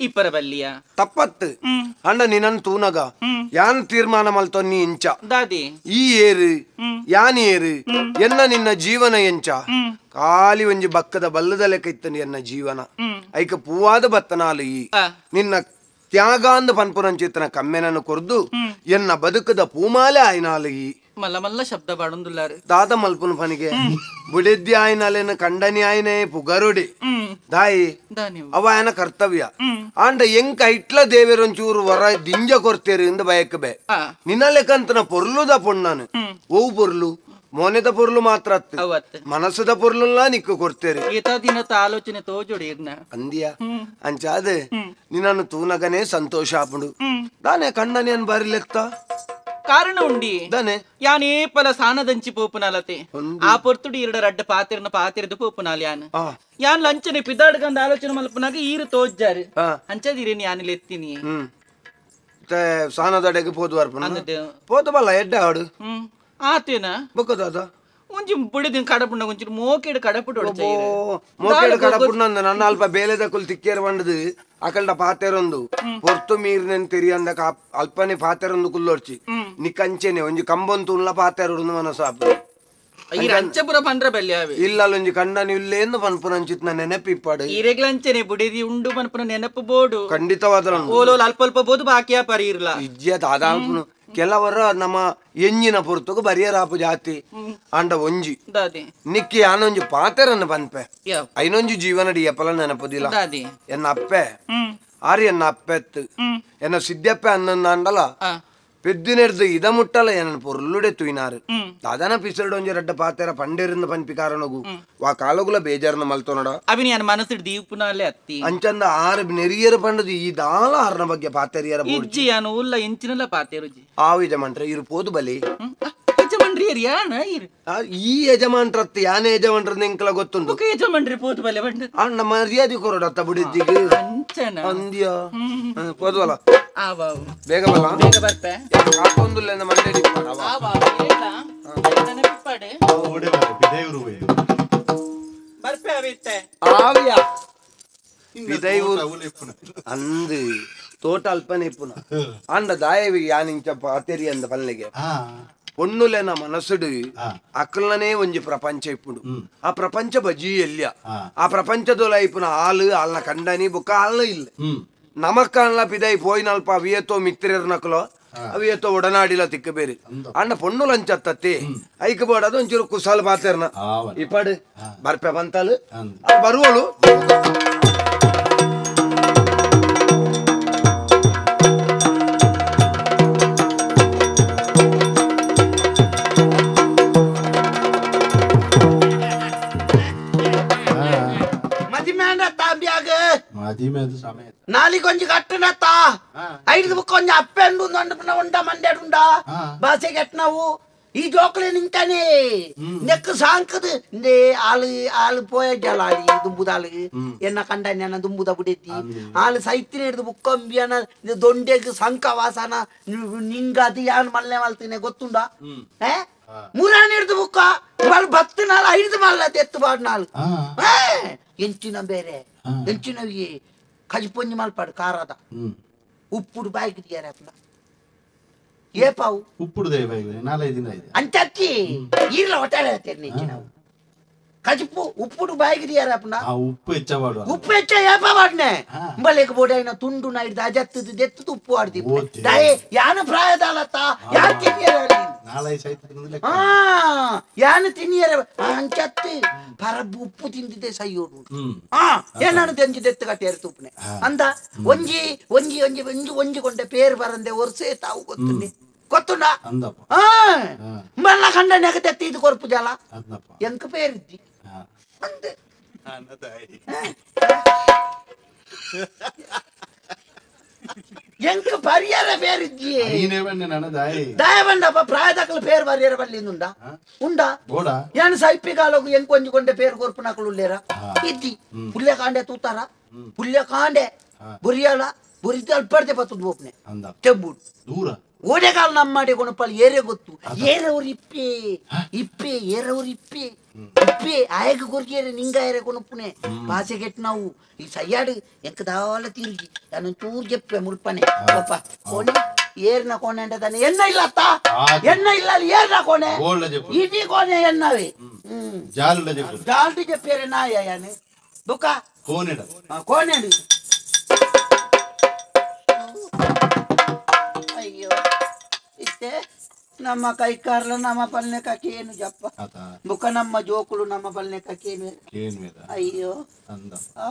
[SPEAKER 8] ಇಪ್ಪರ ಬಲ್ಲಿಯ.
[SPEAKER 4] ತಪ್ಪತ್ತು. ಅಂಡ ನಿನ್ನನ್ ತೂನಗ. ಯಾನ್ ತೀರ್ಮಾನ ಮಲ್ತೊನ್ನಿ ಇಂಚ?
[SPEAKER 8] ದಾದಿ.
[SPEAKER 4] ಈ ಏರು ಯಾನ್ ಏರು? ಎನ್ನ ನಿನ್ನ ಜೀವನ ಎಂಚ? ಖಾಲಿ ಒಂಜಿ ಬಕ್ಕದ ಬಲ್ಲದ ಲೆಕ್ಕ ನಿನ್ನ ಎನ್ನ ಜೀವನ. ಐಕ ಪೂವಾದ ಬತ್ತನಾಲು ಈ. ನಿನ್ನ ತ್ಯಾಗ ಅಂದ ಪನ್ಪುರಂಚಿತ್ತನ ಕಮ್ಮೆನನ್ನು ಕೊರ್ದು ಎನ್ನ ಬದುಕದ ಪೂಮಾಲೆ ಆಯ್ನಾಲಗಿ
[SPEAKER 8] ಮಲ್ಲ ಮಲ್ಲ ಶಬ್ದ ಬಾಡೊಂದುಲ್ಲಾರು
[SPEAKER 4] ದಾದ ಮಲ್ಪುನ ಪನಿಗೆ ಬುಡಿದ್ದಿ ಆಯ್ನಾಲೆನ ಕಂಡನಿ ಆಯ್ನೆ ಪುಗರುಡಿ
[SPEAKER 8] ಹ್ಮ್
[SPEAKER 4] ದಾಯಿ
[SPEAKER 8] ದಾ ನೀವು
[SPEAKER 4] ಅವ ಆಯನ ಕರ್ತವ್ಯ ಆಂಡ ಎಂಕ ಇಟ್ಲ ದೇವೇರೊಂಚೂರು ವರ ದಿಂಜ ಕೊರ್ತೇರಿ ಇಂದ ಬಯಕಬೆ
[SPEAKER 8] ಆ
[SPEAKER 4] ನಿನ್ನ ಲೆಕ್ಕಂತನ ಪೊರ್ಲುದ ಪೊಣ್ಣನು ಓವು ಪೊರ್ಲು ಮೋನೆದ ಪೊರ್ಲು ಮಾತ್ರ ಅತ್ತು
[SPEAKER 8] ಅವತ್ತು
[SPEAKER 4] ಮನಸ್ಸದ ಪೊರ್ಲುಲ್ಲ ನಿಕ್ಕು ಕೊಡ್ತೇರಿ
[SPEAKER 8] ಈತ ದಿನದ ಆಲೋಚನೆ ತೋಜೋಡಿ ಇರ್ನ
[SPEAKER 4] ಅಂದಿಯ ಅಂಚಾದ ನಿನ್ನನ್ನು ತೂನಗನೆ ಸಂತೋಷ ಆಪುಂಡು ದಾನೆ ಕಣ್ಣನೆ ಅನ್ ಬಾರಿ ಲೆಕ್ಕ
[SPEAKER 8] ಕಾರಣ ಉಂಡಿ
[SPEAKER 4] ದಾನೆ
[SPEAKER 8] ಯಾನ್ ಏಪಲ ಸಾನದಂಚಿ ಪೋಪುನಾಲತೆ
[SPEAKER 4] ಒಂದು.
[SPEAKER 8] ಆ ಪೊರ್ತುಡಿ ಎರಡ ರಡ್ಡ ಪಾತಿರನ ಪಾತಿರದು ಪೋಪುನಾಲ್ ಯಾನ್
[SPEAKER 4] ಆ
[SPEAKER 8] ಯಾನ್ ಲಂಚನೆ ಪಿದಾಡ್ಗಂದ ಆಲೋಚನೆ ಮಲ್ಪನಾಗ ಈರು ತೋಜ್ಜಾರು
[SPEAKER 4] ಆ
[SPEAKER 8] ಅಂಚದಿರೇನಿ ಯಾನಿಲ್ ಎತ್ತೀನಿ
[SPEAKER 4] ಹ್ಮ್ ತೆ ಸಾನದಡೆಗೆ ಪೋದು ಬರ್ಪನ
[SPEAKER 8] ಅಂದದ್ದು
[SPEAKER 4] ಪೋತು ಬಲ್ಲ ಎಡ್ಡೆ ಹಾಡು
[SPEAKER 8] ಆತೇನ?
[SPEAKER 4] ಬೊಕ್ಕದಾದ
[SPEAKER 8] ಒಂಜಿ ಬುಡಿದಿನ ಕಡಪುಂಡ ಒಂಚೂರು ಮೋಕೆಡ್ ಕಡಪುಡು
[SPEAKER 4] ಮೋಕೆಡ್ ಕಡಪುಣ್ಣಂದ ನನ್ನ ಅಲ್ಪ ಬೇಲೆದ ಕುಲ್ ತಿಕ್ಕೇರ್ ಬಂಡದು ಅಕಲ್ಡ ಪಾತೆರೊಂದು. ಹೊರ್ತು ಮೀರಿನೆನ್ ತೆರಿಯಂದ ಅಲ್ಪನೆ ಪಾತೆರೊಂದು ಕುಲ್ಲೋರ್ಚಿ ನಿ ಕಂಚೆನೆ ಒಂಜಿ ಕಂಬೊಂದು ಉಳ್ಳ ಪಾತೆರೊಂದು ಮನಸ್ಸಾಪು
[SPEAKER 8] ಈ ರಂಚಪುರ ಪಂಡ್ರ ಬೆಲ್ಲೆ ಅವೆ.
[SPEAKER 4] ಇಲ್ಲ ಒಂಜಿ ಕಂಡನ ಇಲ್ಲೇಂದು ಪನ್ಪುನಂಚಿತ್ ನನ್ನ ನೆನಪಿಪ್ಪಾಡು.
[SPEAKER 8] ಈರೆಗ್ಲಂಚನೆ ಬುಡಿದಿ ಉಂಡು ಮನ್ಪುನ ನೆನಪು ಬೋಡು.
[SPEAKER 4] ಖಂಡಿತವಾದ
[SPEAKER 8] ಓಲೋಲ್ ಅಲ್ಪ ಅಲ್ಪ ಬೋದು ಬಾಕಿಯ ಪರಿ ಇರ್ಲ.
[SPEAKER 4] ಇಜ್ಜ ದಾದಾಲ್ಪುನು ಕೆಲವರ ನಮ್ಮ ಎಂಜಿನ ಪುರ್ತುಗು ಬರಿಯರಾಪು ಜಾತಿ ಅಂಡ ಒಂಜಿ
[SPEAKER 8] ದಾದಿ
[SPEAKER 4] ನಿಕ್ಕಿ ಆನೊಂಜಿ ಪಾತೆರನ್ನ ಪನ್ಪೆ
[SPEAKER 8] ಯಾವ
[SPEAKER 4] ಐನೊಂಜಿ ಜೀವನಡಿ ಎಪ್ಪಲ ನೆನಪುದಿಲ್ಲ
[SPEAKER 8] ದಾದಿ
[SPEAKER 4] ಎನ್ನ ಅಪ್ಪೆ
[SPEAKER 8] ಹ್ಮ್
[SPEAKER 4] ಆರಿ ಎನ್ನ ಅಪ್ಪೆತ್ತು
[SPEAKER 8] ಹ್ಮ್
[SPEAKER 4] ಎನ್ನ ಸಿದ್ದಪ್ಪೆ ಅನ್ನಂದ பெத்தினெடுத்து இத முட்டல என
[SPEAKER 8] பொருளுடைய
[SPEAKER 4] துயினாரு அதான பிசல்டோஞ்சி ரெட்ட பாத்தேர பண்டிருந்த பண்பிக்காரனகு வா காலகுல பேஜார்ன மல்த்தோனடா அவி
[SPEAKER 8] நீ மனசு தீப்புனாலே அத்தி அஞ்சந்த
[SPEAKER 4] ஆறு நெறியர் பண்ணது இதால ஆறுன பக்கிய பாத்தேரியர இஜ்ஜி அனு உள்ள
[SPEAKER 8] இன்ச்சினல பாத்தேருஜி ஆவிஜமன்ற இரு போது
[SPEAKER 4] பலி ಯಜಮಾನ್ರಿ
[SPEAKER 8] ಯಾನ
[SPEAKER 4] ಈ ಯಜಮಾನ್ರತ್ ಯಾನ ಯಜಮಾನ್ರ ನಿಂಕಲ
[SPEAKER 8] ಗೊತ್ತುಂಟು ಯಜಮಾನ್ರಿ ಪೋತು ಬಲ್ಲೆ ಬಂಡ
[SPEAKER 4] ಅಣ್ಣ ಮರ್ಯಾದೆ ಕೊರಡತ್ತ ಬಿಡಿದ್ದಿಗೆ
[SPEAKER 8] ಅಂಚನ
[SPEAKER 4] ಅಂದ್ಯ ಪೋದ್ವಲ್ಲ ಬೇಗ ಬಲ್ಲ
[SPEAKER 8] ಬೇಗ ಬರ್ಪೆ
[SPEAKER 4] ಕಾಕೊಂದುಲ್ಲ ಮಂಡೆ ಡಿಪ್ಪಡವ.
[SPEAKER 8] ಆವಾವು ಹೇಳ ನೆನಪಿಪ್ಪಾಡೆ
[SPEAKER 7] ಓಡೆ ಮಾರೆ ಬಿದೇವ್ರು ಹೋಯ್ತು.
[SPEAKER 8] ಬರ್ಪೆ ಅವಿತ್ತೆ
[SPEAKER 4] ಆವಿಯ
[SPEAKER 7] ಹಿಂಗ
[SPEAKER 4] ಬಿದೈವು-
[SPEAKER 7] ತೋಟ ಉಲೆ ಪುನ.
[SPEAKER 4] ಅಂದು ತೋಟ ಅಲ್ಪನೆ ಪುನ ಅಂಡ ದಾಯವಿ ಯಾನಿಂಚ ಪಾತೆರಿ ಅಂದ ಪಲ್ಲೆಗೆ
[SPEAKER 7] ಆ,
[SPEAKER 4] పొన్నులైన మనసుడు
[SPEAKER 7] ఆ.
[SPEAKER 4] అక్కలనే ಒಂಜಿ ಪ್ರಪಂಚ ఇప్పుడు
[SPEAKER 7] ఉమ్.
[SPEAKER 4] ఆ ప్రపంచ బజీ ఎల్య
[SPEAKER 7] ఆ.
[SPEAKER 4] ఆ ప్రపంచదోల అయిపోయిన ఆలు ఆళ్ళ కండని బుక్క ఆళ్ళ ಇಲ್ಲ
[SPEAKER 7] ಹ್ಮ್
[SPEAKER 4] ನಮಕ್ಕಲ್ಲ ಪಿದೈ ಪೋಯಿನಲ್ಪ ಅವಿಯತೋ ಮಿತ್ರರ್ನಕಲೋ ಅವಿಯತೋ ಒಡನಾಡಿಲ ತಿಕ್ಕಬೇರಿ ಅಣ್ಣ ಪೊಣ್ಣುಲು ಅಂಚತ್ತತ್ತಿ ಐಕ್ ಬೋಡದು ಒಂಚೂರು ಕುಸಾಲ್ ಪಾತೆರ್ನ
[SPEAKER 7] ಆವಲ.
[SPEAKER 4] ಇಪ್ಪಡು ಬರ್ಪೆ ಬಂತಲು
[SPEAKER 7] ಅಂದ್.
[SPEAKER 4] ಬರುವಳು
[SPEAKER 7] ಮದಿಮೆದು ಸಮಯ
[SPEAKER 3] నాలి కొంచెం కట్టునత్త ఐదు కొంచెం అప్పెండు నన్ను ఉండ మండేడుండా బాసే కట్టినావు ఈ జోకులేని ఇంకానే నెక్కు సాంకదు నే ఆలు ఆలు పోయే జలాలి దుంబుదాలు ఎన్న కండ నెన్న దుంబుద బుడెత్తి ఆలు సైతినేడు బుక్కంబియన దొండెకు సంక వాసన నింగది యాన్ మళ్ళీ వాళ్ళు తినే ಗೊತ್ತುಂಡಾ ఏ ಮುರಾನಿಡ್ದು ಬುಕ್ಕ వాళ్ళు ಭಕ್ತಿ ನಾಲ್ ಐದು ಮಲ್ಲ ತೆತ್ತು ಬಾಡ್ ನಾಲ್ ಎಂಚಿನ ಬೇರೆ ಎಲ್ಚಿನವಿ ಕಜಿಪೊಂಜಿ ಮಲ್ಪಾಡು
[SPEAKER 7] ಖಾರದ
[SPEAKER 3] ಉಪ್ಪುಡು ಬಾಯಿಗೆ ದಿಯಾರ ಏಪಾವು
[SPEAKER 7] ಉಪ್ಪುಡು ನಾಲ್ಕು ದಿನ ಅಂಚಿ
[SPEAKER 3] ಈರ್ಲ ಹೊಟ್ಟೆ ಹೇಳ್ತೇನೆ ನಾವು కజిప్పు ఉప్పుడు బాయికి తీయరేపల
[SPEAKER 7] ಆ ಉಪ್ಪು ಹೆಚ್ಚವಾಡುವ
[SPEAKER 3] ఉప్పు ఎచ్చ ఏ పావాడినే ఇంబలేకపోతే ఆయన తుండు నైట్ దాజెత్తు దెత్తు ఉప్పు ఆడిది
[SPEAKER 7] ఓకే.
[SPEAKER 3] దాయే యాన ప్రాయదాలత్త యాన తినియరాలి
[SPEAKER 7] ನಾಲ್ಕೈದು ಸೈತ ಲೆಕ್ಕ
[SPEAKER 3] ఆ యాన తినియర అంచెత్తి పరబ్బు ఉప్పు తిందితే సయ్యోడు
[SPEAKER 7] ಹ್ಮ್
[SPEAKER 3] ಆ ಏನಾನು ತೆಂಜಿ ದೆತ್ತಗ ತೇರು ತೂಪನೆ ಅಂದ ಒಂಜಿ ಒಂಜಿ ಒಂಜಿ ಒಂಜಿ ಒಂಜಿಕೊಂಡೆ ಪೇರು ಬರಂದೆ ಒರ್ಸೆ ತಾವು ಗೊತ್ತುಂಡಿ ಗೊತ್ತುಂಡ
[SPEAKER 7] ಅಂದಪ್ಪ
[SPEAKER 3] ಆ ಮಲ್ಲ ಕಂಡ ನೆಗ ತೆತ್ತಿ ಇದು ಕೊರ್ಪು ಜಾಲ
[SPEAKER 7] ಅಂದಪ್ಪ
[SPEAKER 3] ಎಂಕ ಪೇರಿದ್ದಿ ನನ್ನ
[SPEAKER 7] ತಾಯಿ
[SPEAKER 3] ಎಂಕ ಪರಿಹಾರ ಬೇರಿದ್ದಿ
[SPEAKER 7] ನೀನೇ ಬನ್ನಿ ನನ್ನ
[SPEAKER 3] ತಾಯಿ. ದಯ ಬಂಡಪ್ಪ ಪ್ರಾಯದಕ್ಕಲು ಪೇರ್ ಪರಿಹಾರ ಬಲ್ಲಿಂದುಂಡ
[SPEAKER 7] ಉಂಡ?
[SPEAKER 3] ಏನು ಸೈಪಿ ಕಾಲೋಗು ಎಂಕ್ ಒಂಜಿಕೊಂಡೆ ಪೇರ್ ಕೊರ್ಪುನಕಲು ಉಳ್ಳೇರ? ಇದ್ದಿ. ಪುಲ್ಯ ಕಾಂಡೆ ತೂತಾರ? ಪುಲ್ಯ ಕಾಂಡೆ. ಬುರಿಯಲ ಬುರಿದ ಅಲ್ಪಡ್ದೆ ಬತ್ತದ
[SPEAKER 7] ಒಬ್ನೆ
[SPEAKER 3] ತೆಬ್ಬುಡ್
[SPEAKER 7] ದೂರ.
[SPEAKER 3] ಓಡೆಗಾಲ ನಮ್ಮ ಮಾಡಿ ಗುಣಪಾಲ್ ಏರೆ ಗೊತ್ತು. ಏರವ್ರ ಇಪ್ಪೆ. ಇಪ್ಪೆ ಏರವ್ರ ಇಪ್ಪೆ. ఇప్పి ఆయకు కొరికేరు నింగాయర కొనుక్కునే పాస గెట్టినావు. ఈ సయ్యాడు ఎక్కదావాల తిరిగి అని చూరు చెప్పే మురిపనే. పాప కొని ఏరిన కొనంట దాన్ని ఎన్న ఇల్లత్తా? ఎన్న ఇల్లాలి? ఏరిన కొనే? ఇది కొనే ఎన్నవి? జాలి చెప్పారు నాయని దుక్క.
[SPEAKER 7] కోనేడు.
[SPEAKER 3] కోనేడు. అయ్యో. ఇస్తే ನಮ್ಮ ಕೈಕಾರ್ಲ ನಮ್ಮ ಪಲ್ನೆಕಕ್ಕೆ ಏನು ಜಪ್ಪ
[SPEAKER 1] ಆತ
[SPEAKER 3] ಮುಖ ನಮ್ಮ ಜೋಕುಳು ನಮ್ಮ ಪಲ್ನೆಕಕ್ಕೆ ಏನು
[SPEAKER 1] ಏನ್ ಮೇದ
[SPEAKER 3] ಅಯ್ಯೋ
[SPEAKER 1] ಅಂದ
[SPEAKER 3] ಆ,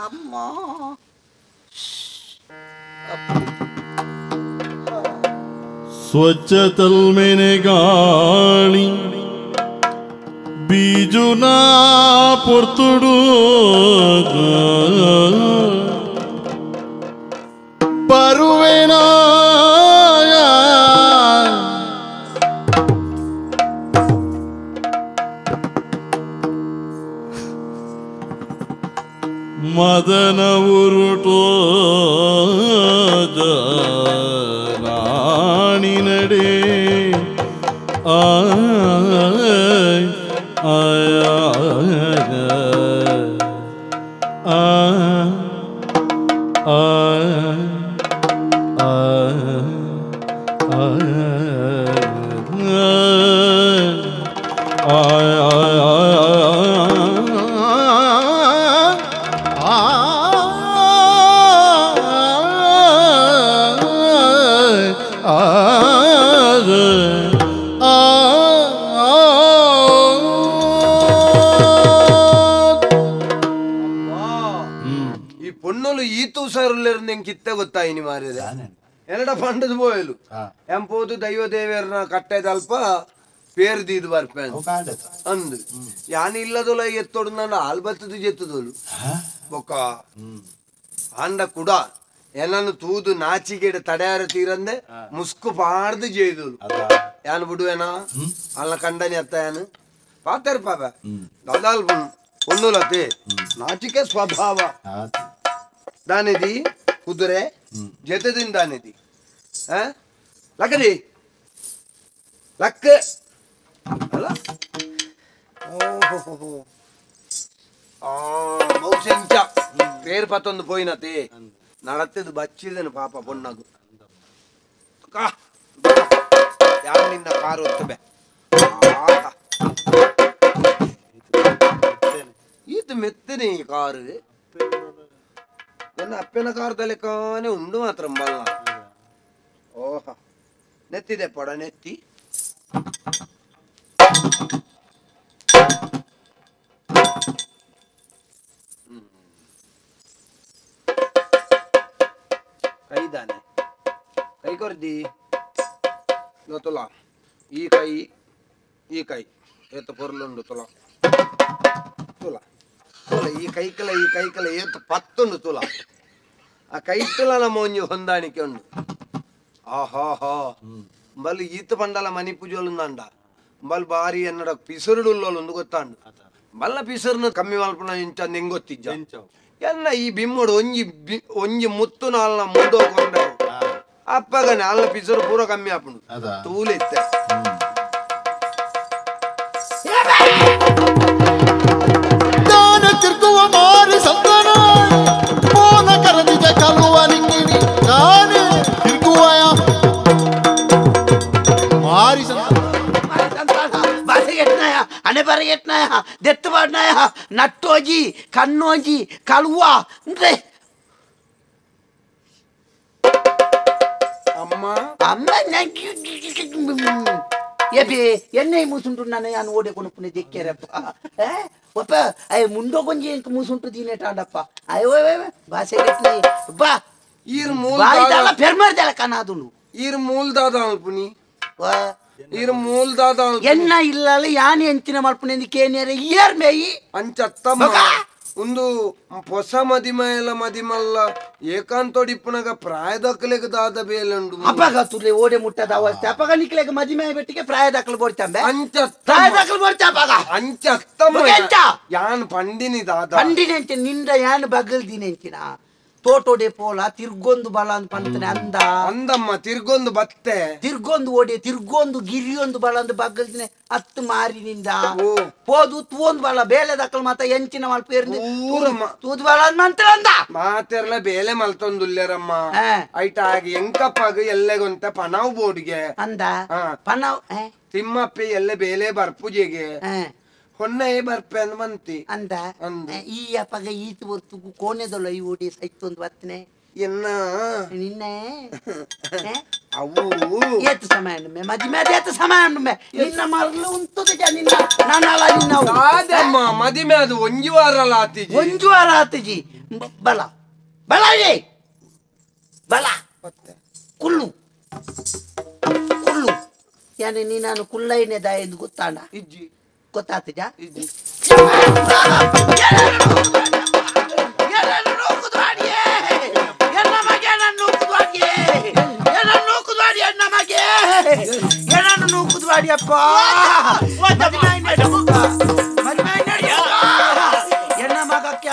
[SPEAKER 3] ಅಮ್ಮ
[SPEAKER 1] ಸ್ವಚ್ಛ ತಲ್ಮೆನೆ ಗಾಳಿ ಬೀಜುನ ಪೊರ್ತುಡು ಬರುವೆನ
[SPEAKER 4] அதன உருட்டோ ಕಿತ್ತೆ ಗೊತ್ತಾಯಿನಿ ಮಾರಿದ ಎರಡ ಪಂಡದ ಬೋಯಲು ಎಂಪೋದು ದೈವ ದೇವರನ್ನ ಕಟ್ಟೆದಲ್ಪ ಪೇರ್ದಿದ್ ಬರ್ಪೆ ಅಂದು ಯಾನ್ ಇಲ್ಲದೊಲ ಎತ್ತೊಡು ನಾನು ಆಲ್ಬತ್ತದು ಜೆತ್ತದೋಲು ಬೊಕ್ಕ ಅಂಡ ಕುಡ ಏನನ್ನು ತೂದು ನಾಚಿಗೆಡ ತಡೆಯಾರ ತೀರಂದೆ ಮುಸ್ಕು ಪಾಡ್ದು ಜೇದೋಲು ಯಾನ್ ಬಿಡುವೇನ ಅಲ್ಲ ಕಂಡನಿ ಅತ್ತ ಯಾನು ಪಾತಾರ ಪಾಪ ದಾದಾಲ್ ಪೊಣ್ಣುಲತೆ ನಾಚಿಕೆ ಸ್ವಭಾವ ದಾನಿದಿ ಕುದುರೆ ಜೊತೆದಿಂದ ದಾನಿದಿ ಆ? ಲಕ್ಕದಿ ಲಕ್ಕ ಅಲ್ಲ ಓಹೋಹೋಹೋ. ಆ ಬಹುಶಂಚ పేరు పత్తందు పోయినతి నడతది బచ్చిదని పాప పొన్నగు కా ಯಾರು ನಿನ್ನ ಕಾರು ಒತ್ತಬೆ ಇದು ಮೆತ್ತನೆ ಈ ಕಾರು ನನ್ನ ಅಪ್ಪನ ಕಾರದಲ್ಲಿ ಕಾನೆ ಉಂಡು ಮಾತ್ರ ಬಲ್ಲ ಓಹ ನೆತ್ತಿದೆ ಪಡ ನೆತ್ತಿ ಹ್ಮ್. ಕೈದಾನೆ ಕೈ ಕೊರ್ದಿ ಇವ ತುಲ ಈ ಕೈ ಈ ಕೈ ಏತ ಪೊರ್ಲುಂಡು ತುಲ ತುಲ ತುಲ ಈ ಕೈಕಲ ಈ ಕೈಕಲ ಏತ ಪತ್ತುಂಡು ತುಲ ಆ ಕೈತುಲನ ಮೋಂಜಿ ಹೊಂದಾಣಿಕೆ ಉಂಡು ಆಹಾಹಾ ಬಲ್ ಈತ ಪಂಡಲ ಮನಿ ಪೂಜೋಲುಂದಂಡ ಬಲ್ ಬಾರಿ ಎನ್ನಡ ಪಿಸರುಡುಲ್ಲೊಂದು ಗೊತ್ತಾಂಡು ಬಲ್ಲ ಪಿಸರ್ನ ಕಮ್ಮಿ ಮಲ್ಪನ ಇಂಚಂದ ಹೆಂಗ್ ಗೊತ್ತಿಜ್ಜ ಎನ್ನ ಈ ಬಿಮ್ಮಡು ಒಂಜಿ ಬಿ- ಒಂಜಿ ಮುತ್ತು ನಾಲ್ನ ಮುಂದೋ ಕೊಂಡೆ ಅಪ್ಪಗ ನಾಲ್ನ ಪಿಸರು ಪೂರ ಕಮ್ಮಿ ಆಪುಂಡು
[SPEAKER 1] ಅದಾ?
[SPEAKER 4] ತೂಲೆತ್ತೆ
[SPEAKER 3] భారీ పరిగెట్టినాయా అని పరిగెట్టినాయా? దెత్తుపడినాయా నట్టోజి కన్నోజి కలువా అమ్మా.
[SPEAKER 4] అమ్మ
[SPEAKER 3] ఏపి ఎన్నే మూసుంటున్నానే అని ఓడే కొనుక్కుని దిక్కారప్ప. ముందో కొంచెం ఇంక మూసుంటూ తినేటాడప్ప. అయ్యో భాష కట్టినాయి బా. ఈ మూల పెరుమరి తెలక నాదులు
[SPEAKER 4] ఈ మూల
[SPEAKER 3] దాదాపు ಪೆರ್ಮರ್ದಲ್ಲ
[SPEAKER 4] ಮೂಲದಾದ
[SPEAKER 3] ಎನ್ನ ಇಲ್ಲಲ್ಲ ಯಾನ್ ಎಂಚಿನ ಮಲ್ಪನೆ ಕೇನಿಯರ ಇಯರ್ ಮೇಯಿ.
[SPEAKER 4] ಅಂಚತ್ತಮ್ಮ! ಒಂದು ಹೊಸ ಎಲ್ಲ ಮದಿಮಲ್ಲ ಏಕಾಂತೋಡಿಪ್ಪುನಗ ಪ್ರಾಯದಕ್ಕಲೆಗ ದಾದ ಬೇಲುಂಡು
[SPEAKER 3] ಅಪಗ ತುಲೆ ಓಡೆ ಮುಟ್ಟದ ಅವಸ್ಥೆ. ಅಪಗ ನಿಕ್ಲೆಗ ಮದಿಮೆ ಬೆಟ್ಟಿಗೆ ಪ್ರಾಯ ದಾಖಲು ಬೋಡ್ತಂಬೆ. ಅಂಚ ಅಪ್ಪಗ
[SPEAKER 4] ಅಂಚತ್ತಮ್ಮ
[SPEAKER 3] ಮಗ ಎಂಚ?
[SPEAKER 4] ಯಾನ್ ಪಂಡಿನಿ ದಾದ.
[SPEAKER 3] ಪಂಡಿನಿ ಎಂಚ ನಿಂದ ಯಾನ್ ಬಗಲ್ದಿನಿ ಎಂಚಿನ ತೋಟೋಡೆ ಪೋಲ ತಿರ್ಗೊಂದು ಬಲ ಅಂತ ಪಂತನೆ ಅಂದ.
[SPEAKER 4] ಅಂದಮ್ಮ ತಿರ್ಗೊಂದು ಬತ್ತೆ.
[SPEAKER 3] ತಿರ್ಗೊಂದು ಓಡೆ ತಿರ್ಗೊಂದು ಗಿರಿಯೊಂದು ಬಲ ಅಂತ ಬಗ್ಗಲ್ತಿನ ಹತ್ತು ಮಾರಿನಿಂದ. ಹೋದು ತೂವೊಂದು ಬಲ ಬೇಲೆ ದಕ್ಕಲ್ ಮಾತ ಎಂಚಿನ ಮಲ್ಪ
[SPEAKER 4] ಪೂರ ಮ-
[SPEAKER 3] ತೂದು ಬಲ ಮಂತ್ರ ಅಂದ.
[SPEAKER 4] ಮಾತೆರ್ಲ ಬೇಲೆ ಮಲ್ತೊಂದುಲ್ಲೆರಮ್ಮ ಆಗಿ ಎಂಕಪ್ಪಾಗ ಎಲ್ಲೆಗೊಂತ ಪನಾವ್ ಬೋರ್ಡ್ಗೆ.
[SPEAKER 3] ಅಂದ.
[SPEAKER 4] ಹಾ.
[SPEAKER 3] ಪನಾವ್
[SPEAKER 4] ತಿಮ್ಮಪ್ಪೆ ಎಲ್ಲೆ ಬೇಲೆ ಬರ್ಪುಜೆಗೆ. ಹೊನ್ನೆ ಬರ್ಪೆ ಅಂದ್ ಮಂತಿ
[SPEAKER 3] ಅಂದ. ಈ ಅಪ್ಪಗ ಈತು ಹೊರ್ತು ಕೋಣೆದಲ್ಲ ಈ ಓಡಿ ಸೈತೊಂದು ಬತ್ತನೆ
[SPEAKER 4] ಎನ್ನ
[SPEAKER 3] ನಿನ್ನೆ (laughs) ಏ,
[SPEAKER 4] ಅವು.
[SPEAKER 3] ಏತ್ ಸಮಯ ನುಮ್ಮೆ ಮದಿ ಮೇಲೆ ಏತ್ ಸಮಯ ನುಮ್ಮೆ ನಿನ್ನ ಮರಲು ಉಂಟು ನಿನ್ನ ನಾನಲ್ಲ ನಿನ್ನ
[SPEAKER 4] ಆದಮ್ಮ ಮದಿಮೆ ಅದು ಒಂಜಿ ವಾರಲ್ಲ ಆತಿಜಿ
[SPEAKER 3] ಒಂಜು ವಾರ ಆತಜಿ ಬ- ಬಲ ಬಲ ಏ. ಬಲ. ಕುಲ್ಲು. ಕುಲ್ಲು. ಯಾನೆ ನೀ ನಾನು ಕುಲ್ಲೈನೆ ಎಂದು ಗೊತ್ತಾಂಡ
[SPEAKER 4] ಇಜ್ಜಿ.
[SPEAKER 3] ಗೊತ್ತಾತಜ
[SPEAKER 4] ಇಜ್ಜಿ
[SPEAKER 3] ಎನ್ನ ಮಗಕ್ಕೆ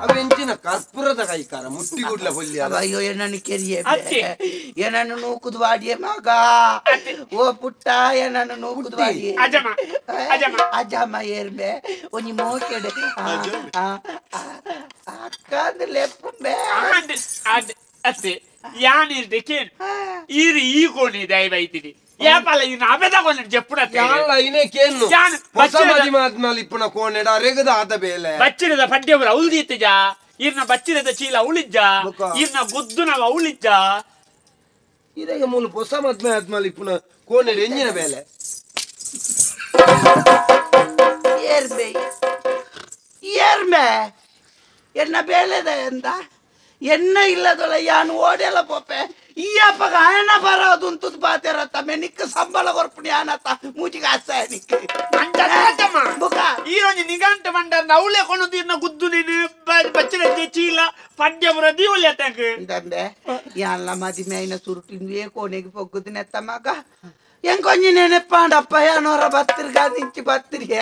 [SPEAKER 4] ಅವು ಎಂಚಿನ ಕರ್ಪೂರದ ಕೈಕಾರ ಮುಟ್ಟಿ ಗುಡ್ಲ ಹೊಲ್ಲಿ
[SPEAKER 3] ಅಯ್ಯೋ ಏನನ್ನು ಕೆರಿಯೆ. ಏನನ್ನು ನೂಕುದು ಬಾಡಿಯೇ ಮಗ? ಓ ಪುಟ್ಟ ಏನನ್ನು ನೂಕುದು ಬಾಡಿ
[SPEAKER 2] ಅಜಮ.
[SPEAKER 3] ಏರ್ಬೆ ಒಂಜಿ ಮೋಕೆಡೆ. ಅಕ್ಕಂದು ಲೆಪ್ಪುಂಬೆ
[SPEAKER 2] ಆಂಡ್ ಆಂಡ್ ಅತ್ತೆ ಯಾನಿರ್ದೆ ಕೇಳು. ಈರಿ ಈ ಕೋಣಿ ದಯವೈತಿನಿ ಏಪಲ್ಲ ಇನ್ನು ಅಬೆ ತಗೊಂಡು ಚೆಪ್ಪುಡ
[SPEAKER 4] ಯಾಳ ಇನೇ ಕೇನು
[SPEAKER 2] ಯಾನ್
[SPEAKER 4] ಹೊಸ
[SPEAKER 2] ಬಚ್ಚಿರದ-
[SPEAKER 4] ಮದಿಮೆ ಆದ್ಮೇಲೆ ಇಪ್ಪನ ಕೋಣೆಡ ರೆಗದ ಆದ ಬೇಲೆ
[SPEAKER 2] ಬಚ್ಚಿರದ ಪಡ್ಯವರ ಉಳ್ದಿತ್ತಜ ಇರ್ನ ಬಚ್ಚಿರದ ಚೀಲ ಉಳಿಜ್ಜ
[SPEAKER 4] ಬೊಕ.
[SPEAKER 2] ಇರ್ನ ಗುದ್ದುನವ ಉಳಿಜ್ಜ
[SPEAKER 4] ಇದಾಗ ಮೂಲ ಹೊಸ ಮದ್ಮೆ ಆದ್ಮೇಲೆ ಇಪ್ಪನ ಕೋಣೆಡ ಎಂಜಿನ ಬೇಲೆ
[SPEAKER 3] ಏರ್ಬೆ ಏರ್ಮೆ ಎನ್ನ ಬೇಲೆದ ಎಂದ ಎನ್ನ ಇಲ್ಲದೊಳ ಯಾನು ಓಡೆಲ್ಲ ಪೋಪೆ ඊයපක අයන පරවදුන් තුත් පාතරත්ත මෙනික්ක සම්බල කොරපුණ යානත්තා මූචික
[SPEAKER 2] අස්සෑනික. මන්ටම බොක ఈరోజు నిఘంట మండ నవ్వులే కొను తీరిన గుద్దుని పచ్చడి తెచ్చిల పడ్యం రదీవులు
[SPEAKER 3] ఎట్టకు ఇంటే యాళ్ళ మది మైన సురుటింది కోనేకి పొగ్గుది నెత్తమాక ಹೆಂಗ್ ಕೊಂಜಿ ನೆನಪಾಂಡಪ್ಪ ಏನೋರ ಬತ್ತಿರ್ಗ ನಿಂಚಿ ಬತ್ತಿರ್ಗ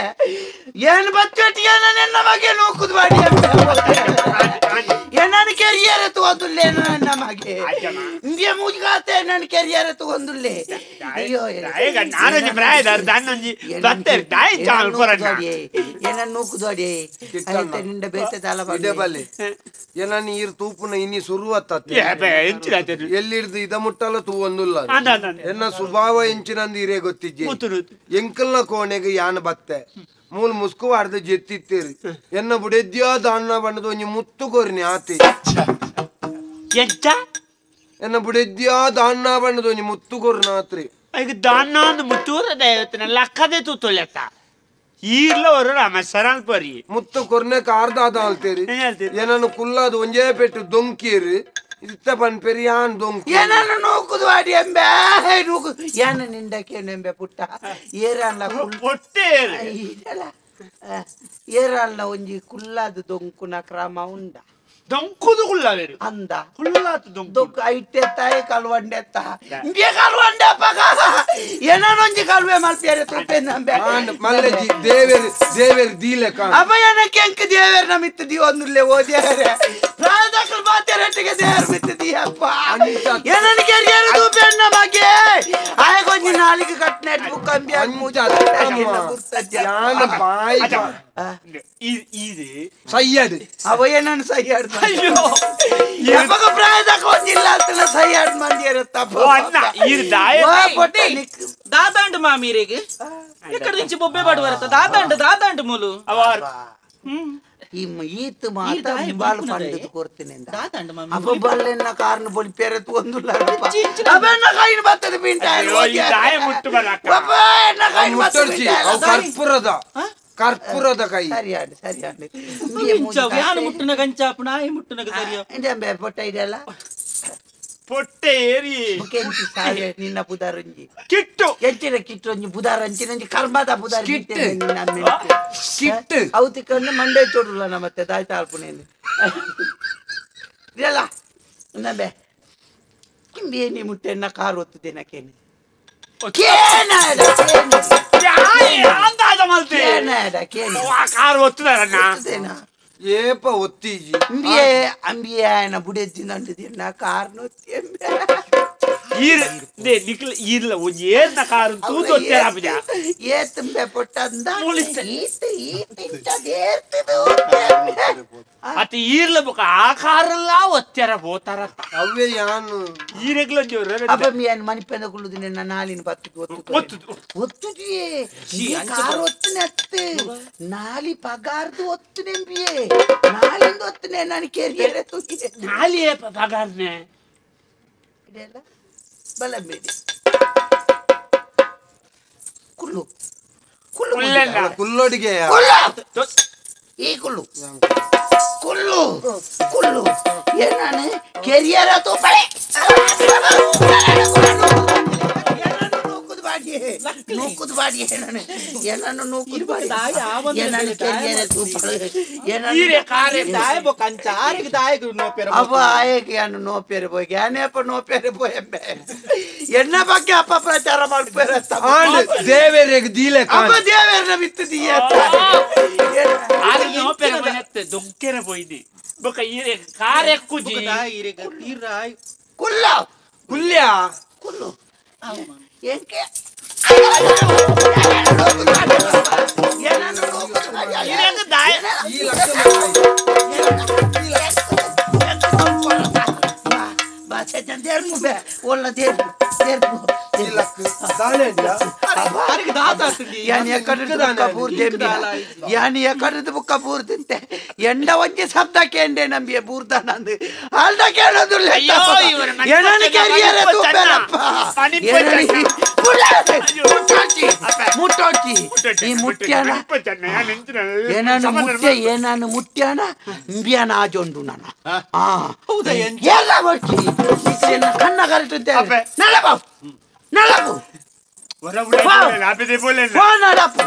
[SPEAKER 3] ಏನ್ ಬಚ್ಚೊಟ್ಟಿಗೆ ನನ್ನ ಬಗ್ಗೆ ನೂಕುದು ಮಾಡಿ ನನ್ನ ಕೆರಿಯರ್ ತಗೋದಿಲ್ಲ ನನ್ನ ಮಗೆ? ನಿಮಗೆ ಮುಜುಗಾತೆ ನನ್ನ ಕೆರಿಯರ್ ತಗೊಂದಿಲ್ಲ? ಅಯ್ಯೋ
[SPEAKER 2] ಈಗ ನಾನೊಂದು ಪ್ರಾಯದ ನನ್ನೊಂದು ಬತ್ತರ್ ತಾಯಿ ಚಾಲ್ ಕೊರಡಿ
[SPEAKER 3] ಏನನ್ನು
[SPEAKER 4] ಕಿಟ್ಟಣ್ಣ.
[SPEAKER 3] ನಿಂದ ಬೇತೆ ತಾಲ
[SPEAKER 4] ಇದೇ ಬಲ್ಲೆ ಏನ ನೀರು ತೂಪುನ ಇನ್ನಿ ಸುರುವತ್ತ ಎಲ್ಲಿಡ್ದು ಇದ ಮುಟ್ಟಲ್ಲ ತೂ ಒಂದುಲ್ಲ ಎನ್ನ ಸ್ವಭಾವ ಎಂಚಿನಂದು ಇರೇ ಗೊತ್ತಿಜ್ಜೆ. ಎಂಕಲ್ನ ಕೋಣೆಗೆ ಯಾನ ಬತ್ತೆ. ಮೂಲ್ ಮುಸ್ಕು ವಾರ್ದ ಜೆತ್ತಿತ್ತೇರಿ. ಎನ್ನ ಬುಡೆದ್ಯೋ ದಾನ ಬಣ್ಣದ ಒಂಜಿ ಮುತ್ತು ಕೊರಿನಿ ಆತಿ. ಎನ್ನ ಬುಡೆದ್ಯೋ ದಾನ ಬಣ್ಣದ ಒಂಜಿ ಮುತ್ತು ಕೊರಿನ ಆತ್ರಿ.
[SPEAKER 2] ಈಗ ದಾನ ಒಂದು ಮುತ್ತೂರ ದೈವತ್ತಿನ ಲಕ್ಕದೆ ತೂತೊಳ್ಳೆತ್ತ. ಈರ್ಲ ಅವರು ರಾಮ ಸರಲ್ ಪರಿ
[SPEAKER 4] ಮುತ್ತು ಕೊರ್ನೆ ಕಾರ್ದಾದ ಅಲ್ತೇರಿ
[SPEAKER 2] ಏನ್ ಹೇಳ್ತೀರಿ?
[SPEAKER 4] ಏನನ್ನು ಕುಲ್ಲಾದ ಒಂಜೇ ಪೆಟ್ಟು ದೊಂಕೀರಿ ಇತ್ತ ಪನ್ಪೆರಿ ಯಾನ್ ದೊಂಕಿ
[SPEAKER 3] ಏನನ್ನು ನೂಕುದು ಬಾಡಿ ಎಂಬೆ ನೂಕು ಏನ ನಿಂಡಕೇನು ಎಂಬೆ ಪುಟ್ಟ ಏರಲ್ಲ ಕುಲ್
[SPEAKER 2] ಹೊಟ್ಟೆ
[SPEAKER 3] ಇದಲ್ಲ ಏರಲ್ಲ ಒಂಜಿ ಕುಲ್ಲಾದ ದೊಂಕುನ ಕ್ರಮ ಉಂಡ
[SPEAKER 2] ದೊಂಕುದು ಕುಳ್ಳವೇರು
[SPEAKER 3] ಅಂದ
[SPEAKER 2] ಕುಳ್ಳಾತು ದೊಂಕು
[SPEAKER 3] ದೊಂಕು ಐಟೆತ್ತಾಯ ಕಲ್ವಂಡೆತ್ತ ಇಂಬೆ ಕಲ್ವಂಡೆ ಪಗ ಏನೊಂಜಿ ಕಲ್ವೆ ಮಲ್ಪೇರೆ ತುಪ್ಪೆ ನಂಬೆ
[SPEAKER 4] ಆಂಡ್ ಮಲ್ಲೆ ಜಿ- ದೇವೇರಿ ದೇವೇರಿ ದೀಲೆ ಕಾಣ್
[SPEAKER 3] ಅಪ್ಪ ಏನ ಕೆಂಕ ದೇವರ ನಮಿತ್ತು ದಿ ಒಂದುಲ್ಲೆ ಓದ್ಯಾರೆ ಪ್ರಾಯದಕ್ಕಲ್ ಬಾತ್ಯಾರಟ್ಟಿಗೆ ದೇವರ ಮಿತ್ತು ದಿಯಪ್ಪ ಏನನ್ ಕೆರಿಯರ ತುಪ್ಪೆ ನಮಗೆ ಆಯಗೊಂಜಿ ನಾಲಿಗೆ ಕಟ್ನೆ ಬುಕ್ಕಂಬಿ
[SPEAKER 4] ಅಂಚ ಯಾನ ಬಾಯಿ ಬಾ-
[SPEAKER 2] ಇದು
[SPEAKER 4] ಸಯ್ಯಡ್
[SPEAKER 3] ಅವ ಏನನ್ನು ಸೈಯಾಡ್
[SPEAKER 2] ಅಯ್ಯೋ
[SPEAKER 3] ಯಾವಾಗ ಪ್ರಾಯದಕ್ಕ ಒಂದಿಲ್ಲ ಅಂತ ಸೈಯಾಡ್ ಮಂದಿ ಇರುತ್ತಪ್ಪ
[SPEAKER 2] ಓ ಅಣ್ಣ ಇದು ದಾಯ
[SPEAKER 3] ಓ, ಪೊಟ್ಟೆ ನಿಕ್
[SPEAKER 8] దాదాండు మా మీరేకి ఇక్కడ నుంచి బొబ్బే పడి వరత దాదాండు దాదాండు మూలు
[SPEAKER 2] ಅವರ್
[SPEAKER 8] ಹ್ಮ್
[SPEAKER 3] ಈ ಮ- ಈತ್ ಮಾತ
[SPEAKER 8] ಈತ ಆಯ್
[SPEAKER 3] ಬಾಳ
[SPEAKER 8] ಬುಕ್ಕುನದೆ.
[SPEAKER 3] ಪಂಡದ ಕೊಡ್ತೀನಿ ಅಂದ.
[SPEAKER 8] దాదాండు మా
[SPEAKER 3] ಅಪ್ಪ ಬಲ್ಲೆನ್ನ ಕಾರಣ ಬೊಲಿ ಪೆರೆತು ಒಂದು
[SPEAKER 8] ಚಿಂಚಿನ.
[SPEAKER 3] ಅವೆನ್ನ ಕೈನ ಬರ್ತದೆ ಬಿಂಟ
[SPEAKER 2] ಅಯ್ಯೋ, ಈ ದಾಯ ಮುಟ್ಟು ಬರಕ್ಕ
[SPEAKER 3] ಅಪ್ಪ ಎನ್ನ ಕೈನ
[SPEAKER 4] ಮುಟ್ಟರ್ಜಿ ಅವು
[SPEAKER 3] ಬರ್ತದೆ
[SPEAKER 4] ಕರ್ಪೂರದ ಕರ್ಪೂರದ ಕೈ
[SPEAKER 3] ಸರಿ ಆಡಿ ಸರಿ ಆಡಿ
[SPEAKER 8] ಯಾನು ಮುಟ್ಟುನ ಗಂಚಾಪು ನಾಯಿ ಮುಟ್ಟುನಗ ಸರಿಯೋ
[SPEAKER 3] ಇಂದೆ ಪೊಟ್ಟ ಇದೆಲ್ಲ
[SPEAKER 2] ಪೊಟ್ಟೆ ಏರಿ
[SPEAKER 3] ಕೆಂಚಿ ಸಾವೆ ನಿನ್ನ ಬುಧಾರಂಜಿ
[SPEAKER 2] ಕಿಟ್ಟು
[SPEAKER 3] ಎಂಚಿನ ಕಿಟ್ಟೊಂಜಿ ಬುಧಾರ ಅಂಚಿನಂಜಿ ಕರ್ಮದ ಬುಧಾರ
[SPEAKER 4] ಕಿಟ್ಟು.
[SPEAKER 3] ಕಿಟ್ಟು ಅವತಿಕಂದು ಮಂಡೆ ಚೋಡುಲ್ಲ ನಮ್ಮತ್ತೆ ದಾಯ್ತ ಅಲ್ಪನೇನು ಇದೆಲ್ಲ ನಮ್ಮೆ ಕಿಂಬೇನಿ ಮುಟ್ಟೆನ್ನ ಕಾರು
[SPEAKER 2] అందాజ మల్తి కారు
[SPEAKER 3] వస్తుందన్నా
[SPEAKER 4] ఏప ఒత్తిజి
[SPEAKER 3] అంబియే అంబియే ఆయన బుడెజ్జిందంటే
[SPEAKER 2] తిన్నా కారు నొత్తి Hier, nee, Nikkel, hier la, want je
[SPEAKER 3] hebt elkaar
[SPEAKER 2] een
[SPEAKER 3] toet op terap,
[SPEAKER 2] ja. ಅತಿ ಇರ್ಲಬೇಕು ಆ ಕಾರಲ್ಲ ಒತ್ತಾರ
[SPEAKER 3] ಅಪ್ಪ ಮನಿ ನಾಲಿನ ನಾಲಿ ಪಗಾರ್ದು ಒತ್ತನೆ ನಾಲಿಂದ ಒತ್ತನೆ ನಾನು
[SPEAKER 2] ನಾಲಿ ಪಗಾರ್ನೆ.
[SPEAKER 3] ಇದೆಲ್ಲ? ಬಲಂಬೇಡಿ ಕುಲ್ಲು
[SPEAKER 2] ಕುಲ್ಲು.
[SPEAKER 3] ಮುಗಿದ.
[SPEAKER 4] ಕುಲ್ಲೊಡಿಗೆ
[SPEAKER 3] ಕುಳ್ಳು ಈ Kullu Kullu Kullu ಏನಾನೆ ಕೆರಿಯರ ತೂಪಳೆ ನೂಕುದು body ನೂಕುದು body ಏನಾನು ಏನಾನು ನೂಕುದು body ಏನಾನು ಕೆರಿಯರ ತೂಪಳೆ ಏನಾನು
[SPEAKER 2] ಈರೆ ಕಾರೆ
[SPEAKER 8] daai bo kancare daai gu no pero
[SPEAKER 3] ಅವ ಆಯಕ್ಕೆ ಏನು ನೋಪೇರಿ ಹೋಗಿ ಯಾನೇಪ ನೋಪೇರಿ ಹೋಯಂಬೆ ಎನ್ನ ಬಗ್ಗೆ ಅಪ್ಪ ಪ್ರಚಾರ ಮಾಡ್ಬೇರ
[SPEAKER 4] ಆಂಡ್ ದೇವೇರಿಗೆ ದೀಲೆ
[SPEAKER 3] ಅಪ್ಪ ದೇವೇರ್ನ ಬಿತ್ತದೀಯ
[SPEAKER 2] ಆಗ ನೋಪೆರ ಮನೆತ್ತೆ ದೊಂಕೆರ ಬೊಯ್ದಿ ಬೊಕ ಈರೆ ಕಾರೆ ಕುಜಿ
[SPEAKER 8] daai ire ga tirai
[SPEAKER 3] ಕುಲ್ಲ
[SPEAKER 4] ಕುಲ್ಯ
[SPEAKER 3] ಕುಲ್ಲು ಎಂಕೆ
[SPEAKER 4] Olha, dedo, dedo. ಇದ್ಯಾ
[SPEAKER 8] arik daata tindi
[SPEAKER 3] ಯಾನಿ ಎಕಡದ ಬುಕ್ಕ ಪೂರ್ ದೆಂಬಿ ಯಾನಿ ತಿಂತೆ? ಎಂಡ ಒಂಜಿ ಶಬ್ದ ಕೇಂಡೆ ನಂಬಿಯ ಪೂರ್ತಾನಂದು ಅಲ್ದ ಕೇಳೋದು
[SPEAKER 2] ಅಯ್ಯೋ, ಇವ್ರ ಮನೆ
[SPEAKER 3] ಈ ಮುಟ್ಟ್ಯಾನ ಏನಾನು ಮುಟ್ಟೆ ಏನಾನು ಮುಟ್ಟ್ಯಾನ ಇಂಬಿಯಾನ ಆಜೊಂಡು ನಾನು. ಆ.
[SPEAKER 8] ಹೌದಾ
[SPEAKER 3] ಎಲ್ಲ ಬರ್ತಿ ಕಣ್ಣ ಕರೆಟುತ್ತೆ?
[SPEAKER 2] ಅಪ್ಪೆ.
[SPEAKER 3] ನಳಬು ನಳಬು ಪೋ ನಡಪ್ಪು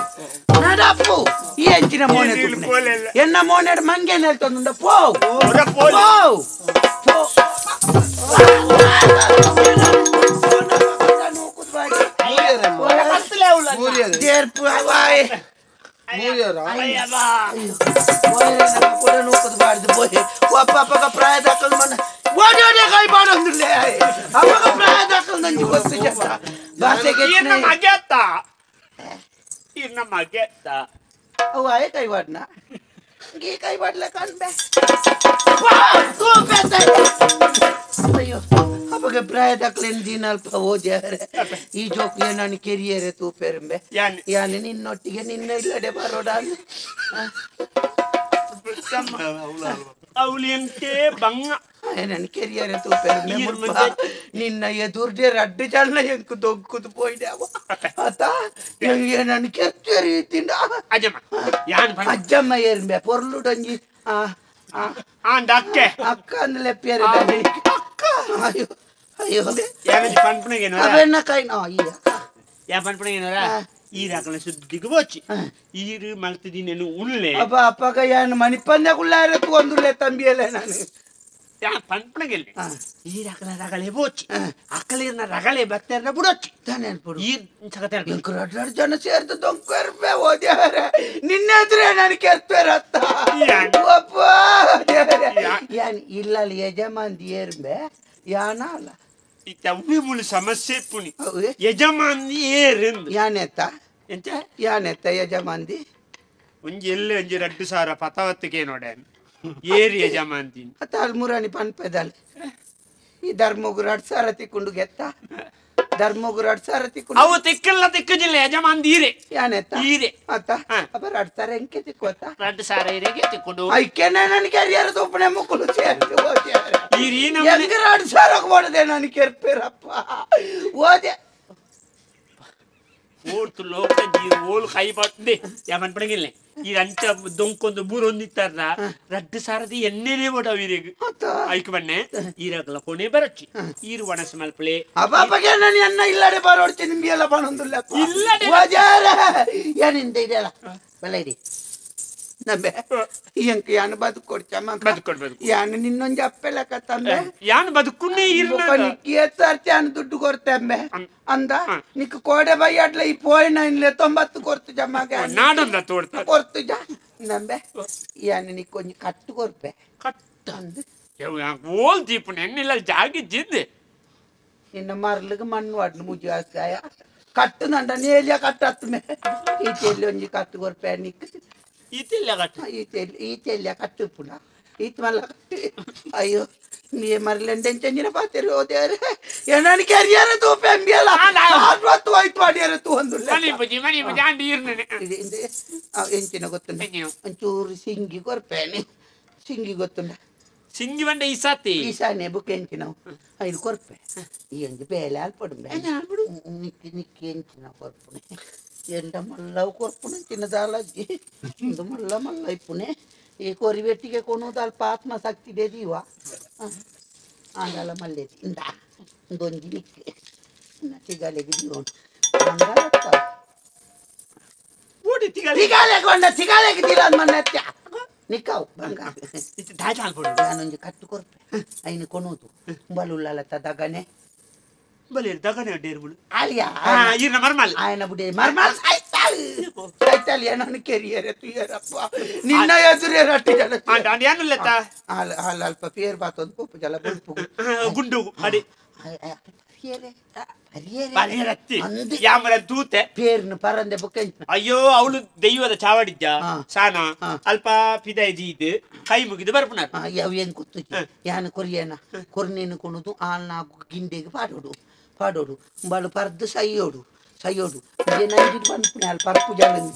[SPEAKER 3] ನಡಪ್ಪು ಈ ಎಂಚಿನ ಮೋನೆ
[SPEAKER 2] ಇಲ್ಲಿ
[SPEAKER 3] ತುಪ್ಪನೆ.
[SPEAKER 2] ಪೋಲೆಲ್ಲ.
[SPEAKER 3] ಎನ್ನ ಮೋನೆ ಮಂಗೆ ನೆಲ್ತೊಂದುಂಡ ಪೋ
[SPEAKER 2] ಹೊರ ಪೋಲೆ.
[SPEAKER 3] ಪೋ ಪೋ
[SPEAKER 4] ಮೂರಿಯರು
[SPEAKER 3] ದೇರ್ಪು ಅವಾಯ್
[SPEAKER 4] ಮೂರಿಯರ
[SPEAKER 3] ಕೂಡ ನೋಕುದು ಬಾರ್ದು ಬೋಯ್ ಒಬ್ಬ ಅಪ್ಪಗ ಪ್ರಾಯ ದಾಖಲು ಮನ ಓಡೋಡೆ ಕೈ ಬಾಡೊಂದಿಲ್ಲ ಅವಾಗ ಪ್ರಾಯ ದಾಖಲು ನಂಜಿ ಗೊತ್ತು ಜನ ಭಾಷೆಗೆ
[SPEAKER 2] ಈರ್ನ ಮಗೆತ್ತ ಈರ್ನ ಮಗೆತ್ತ
[SPEAKER 3] ಅವು ಆಯ್ ಕೈ ಬಾಡ್ನ ಗೀ ಕೈ ಬಾಡ್ಲ ಕಾಣ್ಬೆ ಅಯ್ಯೋ ಅವಾಗ ಪ್ರಾಯ ದಾಖಲೆ ದಿನ ಅಲ್ಪ ಓದ್ಯಾರೆ ಈ ಜೋಕ್ ನಾನು ಕೆರಿಯರೆ ತೂಪೆರಂಬೆ
[SPEAKER 2] ಯಾನ್
[SPEAKER 3] ಯಾನೆ ನಿನ್ನೊಟ್ಟಿಗೆ ನಿನ್ನ ಇಲ್ಲಡೆ ಬರೋಡ
[SPEAKER 2] ಅವಲಿಯಂತೆ ಬಂಗ
[SPEAKER 3] ನನ್ ಕೆರಿಯರೆ ನಿನ್ನ ಎದುರ್ದೆ ರಡ್ಡು ಜನ ಎಂಕು ದೊಗ್ಗುದು ಅವ ಆತ ಎಂಗೆ ನನ್ ಕೆತ್ತರಿ ತಿಂಡ
[SPEAKER 2] ಬಂಗ
[SPEAKER 3] ಅಜ್ಜಮ್ಮ ಏರ್ಬೆ ಆ
[SPEAKER 2] ಡಕ್ಕೆ
[SPEAKER 3] ಅಕ್ಕ ಅಂದ್ಲೆ ಲೆಪ್ಪಿಯರ ಅಕ್ಕ ಅಯ್ಯೋ ಅಯ್ಯೋ
[SPEAKER 2] ಪನ್ಪಣಗೇನೋ
[SPEAKER 3] ಅವೆನ್ನ ಕೈನ ಅಯ್ಯ
[SPEAKER 2] ಯಾ ಪನ್ಪಣಗೇನೋರ ಈರಾಕಲ ಸುದ್ದಿಗೆ ಬೋಚಿ ಈರು ಮಲ್ತದಿ ನೆನು ಉಳ್ಳೆ.
[SPEAKER 3] ಅಪ್ಪ ಅಪ್ಪಗ ಏನು ಮನಿ ಪಂದ್ಯ ಕುಳ್ಳಾರೆ ತಗೊಂದುಲೆ ತಂಬಿಯಲ್ಲ ನಾನು.
[SPEAKER 2] ಯಾ ಪನ್ಪಣಗೆಲ್ಲಿ
[SPEAKER 3] ಹಾ.
[SPEAKER 2] ಈರಾಕಲ ರಗಳೆ ಬೋಚಿ. ಅಕ್ಕಲಿರ್ನ ರಗಳೆ ಬತ್ತೇರ್ನ ಬುಡೋಚಿ.
[SPEAKER 3] ತಾನೇ ಅನ್ಬಿಡು.
[SPEAKER 2] ಈರ್ ಸಗತೆ
[SPEAKER 3] ಎಂಕು ಎರಡು ಜನ ಸೇರ್ದು ದೊಂಕರ್ಬೆ ಓದ್ಯಾರ. ನಿನ್ನ ಎದುರೇ ನನಗೆ ಕೆರ್ತೇರತ್ತ? ಅಪ್ಪ ಏನ್ ಇಲ್ಲ ಯಜಮಾನ್ದಿ ಏರ್ಬೆ ಯಾನ ಅಲ್ಲ.
[SPEAKER 2] ಈ ತವ್ವಿ ಮುಳು ಸಮಸ್ಯೆ ಪುಣಿ.
[SPEAKER 3] ಯಜಮಾನ್
[SPEAKER 2] ಯಜಮಾನಿ ಏರಿಂದು.
[SPEAKER 3] ಯಾನೆತ್ತ
[SPEAKER 2] ಎಂತ
[SPEAKER 3] ಯಾನೆತ್ತ ಯಜಮಾನ್ದಿ
[SPEAKER 2] ಒಂಜಿ ಎಲ್ಲೆ ಒಂಜಿ ರಡ್ಡು ಸಾವಿರ ಪತಾವತ್ತಿಗೆ ನೋಡೆ ಏರಿ ಯಜಮಾನ್ತೀನಿ
[SPEAKER 3] ಮತ್ತೆ ಅಲ್ಲಿ ಮುರಾಣಿ ಪನ್ಪದಲ್ಲಿ ಈ ಧರ್ಮಗುರು ಎರಡು ಸಾವಿರ ತಿಕ್ಕೊಂಡು ಗೆತ್ತ ಧರ್ಮಗುರು ಎರಡು ಸಾವಿರ ತಿಕ್ಕೊಂಡು
[SPEAKER 2] ಅವು ತಿಕ್ಕಲ್ಲ ತಿಕ್ಕಜಿಲ್ಲ ಯಜಮಾನ್ ಈರೆ
[SPEAKER 3] ಯಾನೆತ್ತ
[SPEAKER 2] ಈರೆ
[SPEAKER 3] ಅತ್ತ
[SPEAKER 2] ಹಾ.
[SPEAKER 3] ಅಪ್ಪ ಎರಡು ಸಾವಿರ ಎಂಕೆ ತಿಕ್ಕೋತ್ತ
[SPEAKER 2] ರಡ್ಡು ಸಾವಿರ ಈರೆಗೆ ತಿಕ್ಕೊಂಡು
[SPEAKER 3] ಐಕ್ಯನೇ ನನಗೆ ಯಾರು ಒಬ್ಬನೇ ಮುಕ್ಕಲು ಸೇರ್ತು ಓದ್ಯಾರೆ
[SPEAKER 2] ಈರಿ ನಮ್ಮನೆ
[SPEAKER 3] ಹೆಂಗ ಎರಡು ಸಾವಿರ ಕೊಡದೆ ನನಗೆ ಕೆರ್ಪೇರಪ್ಪ ಓದೆ
[SPEAKER 2] ಓಡ್ತು ಲೋಕ ಜೀರು ಓಲು ಕೈ ಬಟ್ಟೆ ಯಮನ್ ಪಡಗಿಲ್ಲ ಈ ಅಂಚ ದೊಂಕೊಂದು ಬೂರ್ ಒಂದಿತ್ತಾರ ರಡ್ಡು ಸಾರದಿ ಎಣ್ಣೆನೇ ಓಡವ್ ಈರೆಗ್
[SPEAKER 3] ಆತ.
[SPEAKER 2] ಐಕ್ ಬನ್ನೆ ಈರಗಲ ಕೊನೆ ಬರಚ್ಚಿ ಈರು ಒಣಸ ಮಲ್ಪಲೆ
[SPEAKER 3] ಅಬ್ಬಗೆ ನಾನು ಎನ್ನ ಇಲ್ಲಡೆ ಬರೋಡ್ತೀನಿ ನಿಮ್ಗೆ ಎಲ್ಲ ಬಣೊಂದಿಲ್ಲ
[SPEAKER 2] ಇಲ್ಲಡೆ?
[SPEAKER 3] ಓದ್ಯಾರ ಏನಿಂದ ಇದೆಯಲ್ಲ ಬೆಲ್ಲ ಇಡಿ ನಂಬೆ ಎಂಕ ಯಾನ್
[SPEAKER 2] ಬದುಕೊಡ್ಚಮ್ಮ ಬದುಕೊಡ್ಬೇಕು
[SPEAKER 3] ಯಾನ್ ನಿನ್ನೊಂದು ಅಪ್ಪೆಲಕ ತಂಬೆ
[SPEAKER 2] ಯಾನ್ ಬದುಕುನ್ನೇ
[SPEAKER 3] ಇರ್ಬೇಕು ನಿಕ್ಕೇತಾರ್ತಿ ಯಾನ್ ದುಡ್ಡು ಕೊಡ್ತಂಬೆ? ಅಂದಾ ನಿಕ್ ಕೋಡೆ ಬೈ ಈ ಪೋಯ್ನ ಇನ್ಲೆ ತೊಂಬತ್ತು ಕೊಡ್ತು ಜಮ್ಮಗೆ
[SPEAKER 2] ನಾಡಲ್ಲ ತೋಡ್ತ.
[SPEAKER 3] ನಂಬೆ ಯಾನ್ ನಿಕ್ ಕೊಂಚ ಕಟ್ಟು ಕೊರ್ಪೆ
[SPEAKER 2] ಕಟ್ಟು
[SPEAKER 3] ಅಂದ
[SPEAKER 2] ಓಲ್ ದೀಪ ನೆನ್ನಿಲ್ಲ ಜಾಗಿ ಜಿದ್ದೆ
[SPEAKER 3] ನಿನ್ನ ಮರಲಿಗೆ ಮಣ್ಣು ಅಡ್ಲು ಮುಜಿ ಆಸ್ಕಾಯ ಕಟ್ಟು ನಂಡ ನೇಲಿಯ ಈ ಈಚೆಲ್ಲಿ ಒಂಜಿ ಕಟ್ಟು ಕೊರ್ಪೆ
[SPEAKER 2] ನಿಕ್. తెల్లగట్టు
[SPEAKER 3] ఈ తెల్లి ఈ తెల్లి కట్టు ఇప్పుడు ఈత మళ్ళా కట్టు అయ్యో నీ మరలంటే చెంచిన పాత్ర ಹೋದರೆ ಏನಾನಿಕೆ ಅರಿಯಾರ ತೂ ಪೆಂಬಿಯಲ್ಲ ಆತ್ವತ್ತು ಹೋಯ್ತು ಮಾಡ್ಯಾರ ತೂ ಒಂದು
[SPEAKER 2] ಮನಿ ಬುಜಿ ಮನಿ ಬುಜಿ ಅಂಡಿ ಇರ್ನೇನೆ
[SPEAKER 3] ಎಂಚಿನ ಗೊತ್ತುಂಡ ಒಂಚೂರು ಸಿಂಗಿ ಕೊರ್ಪೇನೆ ಸಿಂಗಿ ಗೊತ್ತುಂಡ
[SPEAKER 2] ಸಿಂಗಿ ಬಂಡೆ ಈ ಸಾತಿ
[SPEAKER 3] ఈసారి బుక్ ఎంచినావు ఐదు కొరపే ఎంచి పేలే అల్పడు నిక్కి నిక్కి ఎంచిన కొరపునే ఎండ మళ్ళా కొరపున చిన్న దాలజ్జి ఇంత మళ్ళా మళ్ళా ఇప్పునే ఈ కొరి పెట్టికే కొను దాని ఆత్మ శక్తి దేదివా ఆండాల మళ్ళీ ఇందా దొంజి నిక్కి తిగాలేకి దిగోను
[SPEAKER 2] ಓಡಿ ತಿಗಲಿ
[SPEAKER 3] తిగాలేకుండా తిగాలేకి తీరాదు మన నెత్త నిక్కావు బంగారు
[SPEAKER 2] ದಾಜಾಲ್ ಕೊಡು
[SPEAKER 3] నుంచి కట్టు కొరపే ఆయన కొనుతు బలుళ్ళ తగ్గనే
[SPEAKER 2] ಬಲೆ ದಗನ ಡೇರ್ಬುಳು ಅಲಿಯಾ ಇರ್ನ ಮರ್ಮಲ್
[SPEAKER 3] ಆಯನ ಬುಡಿ ಮರ್ಮಲ್ ಸೈತಾಲ್ ಸೈತಾಲ್ ಏನನ್ನ ಕೆರಿಯರ ತುಯರಪ್ಪ ನಿನ್ನ ಎದುರೇ ರಟ್ಟಿ
[SPEAKER 2] ಜಲ ಅಂಡ್ ಏನು ಲತ್ತ
[SPEAKER 3] ಅಲ್ಲ ಅಲ್ಲ ಅಲ್ಪ ಪೇರ್ ಬಾತ್ ಒಂದು ಪುಪ್ಪು ಜಲ ಪುಪ್ಪು
[SPEAKER 2] ಗುಂಡು ಅಡಿ ಅಯ್ಯೋ ಅವಳು ದೈವದ ಚಾವಡಿದ್ದ ಸಾನ ಅಲ್ಪ ಪಿದಾಯಿ ಇದು ಕೈ ಮುಗಿದು ಬರ್ಪುನಾರ್
[SPEAKER 3] ಯಾವ ಏನ್ ಗೊತ್ತು ಯಾನ ಕೊರಿಯನ ಕೊರ್ನೇನು ಕೊಣುದು ಆಲ್ ನಾಲ್ಕು ಗಿಂಡೆಗೆ ಪಾಡೋಡು పాడోడు. వాడు పర్ద సయ్యోడు. సయ్యోడు. నంజిని పనుకున్నాను పరుపు జగన్